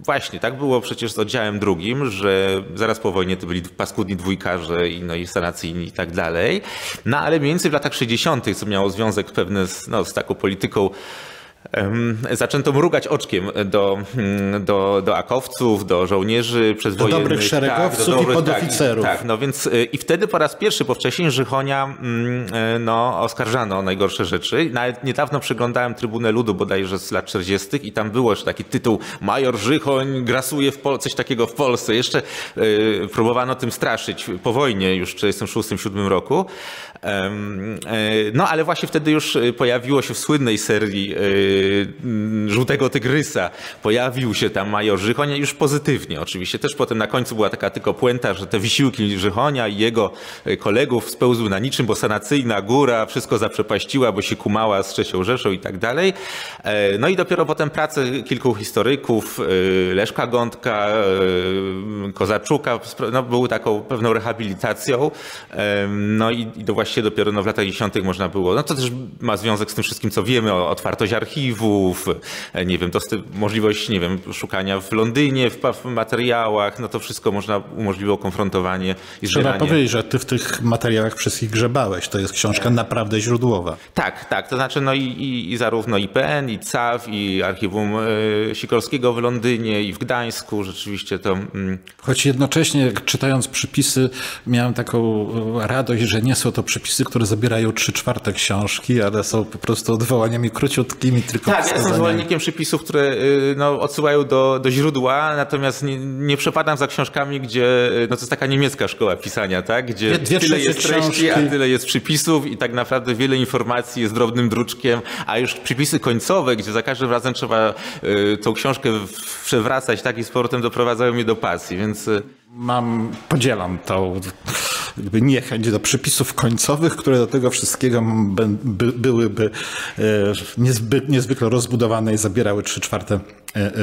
S3: Właśnie, tak było przecież z oddziałem drugim, że zaraz po wojnie to byli paskudni dwójkarze i, no, i sanacyjni i tak dalej. No ale mniej więcej w latach 60., co miało związek pewny z, no, z taką polityką zaczęto mrugać oczkiem do, mm, do, do akowców, do żołnierzy przez
S2: Do dobrych szeregowców tak, do dobrych, i podoficerów.
S3: Tak, tak, no więc y, i wtedy po raz pierwszy, bo wcześniej Żychonia mm, y, no, oskarżano o najgorsze rzeczy. Nawet niedawno przeglądałem Trybunę Ludu bodajże z lat 40. i tam było jeszcze taki tytuł Major Żychoń grasuje w Pol coś takiego w Polsce. Jeszcze y, próbowano tym straszyć po wojnie już w 1936-1937 roku. E, no ale właśnie wtedy już pojawiło się w słynnej serii Y, żółtego tygrysa. Pojawił się tam major Żychonia już pozytywnie oczywiście. Też potem na końcu była taka tylko puenta, że te wysiłki Żychonia i jego y, kolegów spełzły na niczym, bo sanacyjna góra wszystko zaprzepaściła, bo się kumała z trzecią Rzeszą i tak dalej. E, no i dopiero potem prace kilku historyków, y, Leszka Gądka, Kozaczuka, no, były taką pewną rehabilitacją. E, no i, i właśnie dopiero no, w latach dziesiątych można było, no to też ma związek z tym wszystkim, co wiemy o otwartość archiwum, archiwów, nie wiem, możliwość, nie wiem, szukania w Londynie, w, w materiałach, no to wszystko można, umożliwiło konfrontowanie
S2: i Trzeba zbieranie. powiedzieć, że ty w tych materiałach wszystkich grzebałeś. To jest książka naprawdę źródłowa.
S3: Tak, tak. To znaczy, no i, i, i zarówno IPN, i CAW, i Archiwum e, Sikorskiego w Londynie, i w Gdańsku. Rzeczywiście to... Mm.
S2: Choć jednocześnie, czytając przypisy, miałem taką e, radość, że nie są to przypisy, które zabierają trzy czwarte książki, ale są po prostu odwołaniami króciutkimi, tylko
S3: Tak, ja jestem zwolennikiem przypisów, które y, no, odsyłają do, do źródła, natomiast nie, nie przepadam za książkami, gdzie y, no, to jest taka niemiecka szkoła pisania, tak? gdzie dwie, tyle jest treści, książki. a tyle jest przypisów i tak naprawdę wiele informacji jest drobnym druczkiem, a już przypisy końcowe, gdzie za każdym razem trzeba y, tą książkę przewracać tak i z powrotem doprowadzają mnie do pasji, więc... Y,
S2: Mam, podzielam tą jakby niechęć do przepisów końcowych, które do tego wszystkiego by, byłyby e, niezbyt, niezwykle rozbudowane i zabierały 3 czwarte,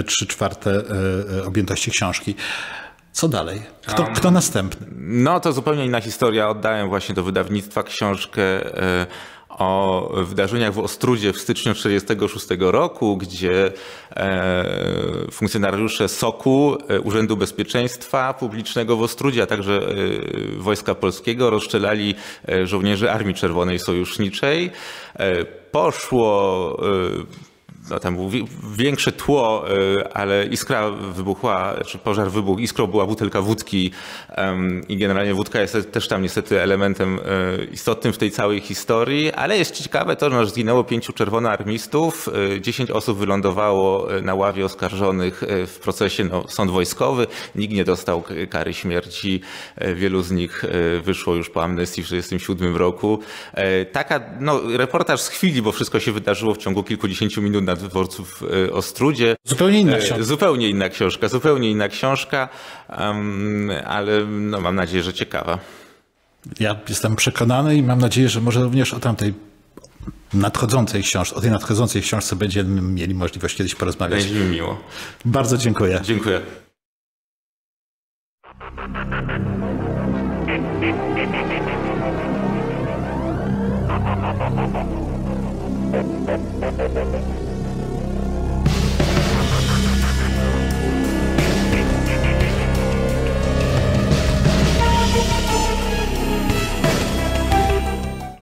S2: 3 e, czwarte e, objętości książki. Co dalej? Kto, um, kto następny?
S3: No to zupełnie inna historia. Oddałem właśnie do wydawnictwa książkę o wydarzeniach w Ostrudzie w styczniu 1946 roku, gdzie e, funkcjonariusze SOKU, e, Urzędu Bezpieczeństwa Publicznego w Ostrudzie, a także e, Wojska Polskiego rozstrzelali żołnierzy Armii Czerwonej Sojuszniczej. Poszło no, tam było większe tło, y, ale iskra wybuchła, czy pożar wybuchł, iskrą była butelka wódki i generalnie wódka jest też tam niestety elementem y, istotnym w tej całej historii, ale jest ciekawe to, że zginęło pięciu czerwonoarmistów, y, dziesięć osób wylądowało na ławie oskarżonych w procesie no, sąd wojskowy, nikt nie dostał kary śmierci, wielu z nich wyszło już po amnestii w 1967 roku. Taka, no, reportaż z chwili, bo wszystko się wydarzyło w ciągu kilkudziesięciu minut na dworców e, Ostrudzie.
S2: Zupełnie inna e, książka.
S3: Zupełnie inna książka, zupełnie inna książka, ale no, mam nadzieję, że ciekawa.
S2: Ja jestem przekonany i mam nadzieję, że może również o tamtej nadchodzącej książce, o tej nadchodzącej książce będziemy mieli możliwość kiedyś porozmawiać.
S3: Będzie mi miło.
S2: Bardzo dziękuję.
S3: Dziękuję.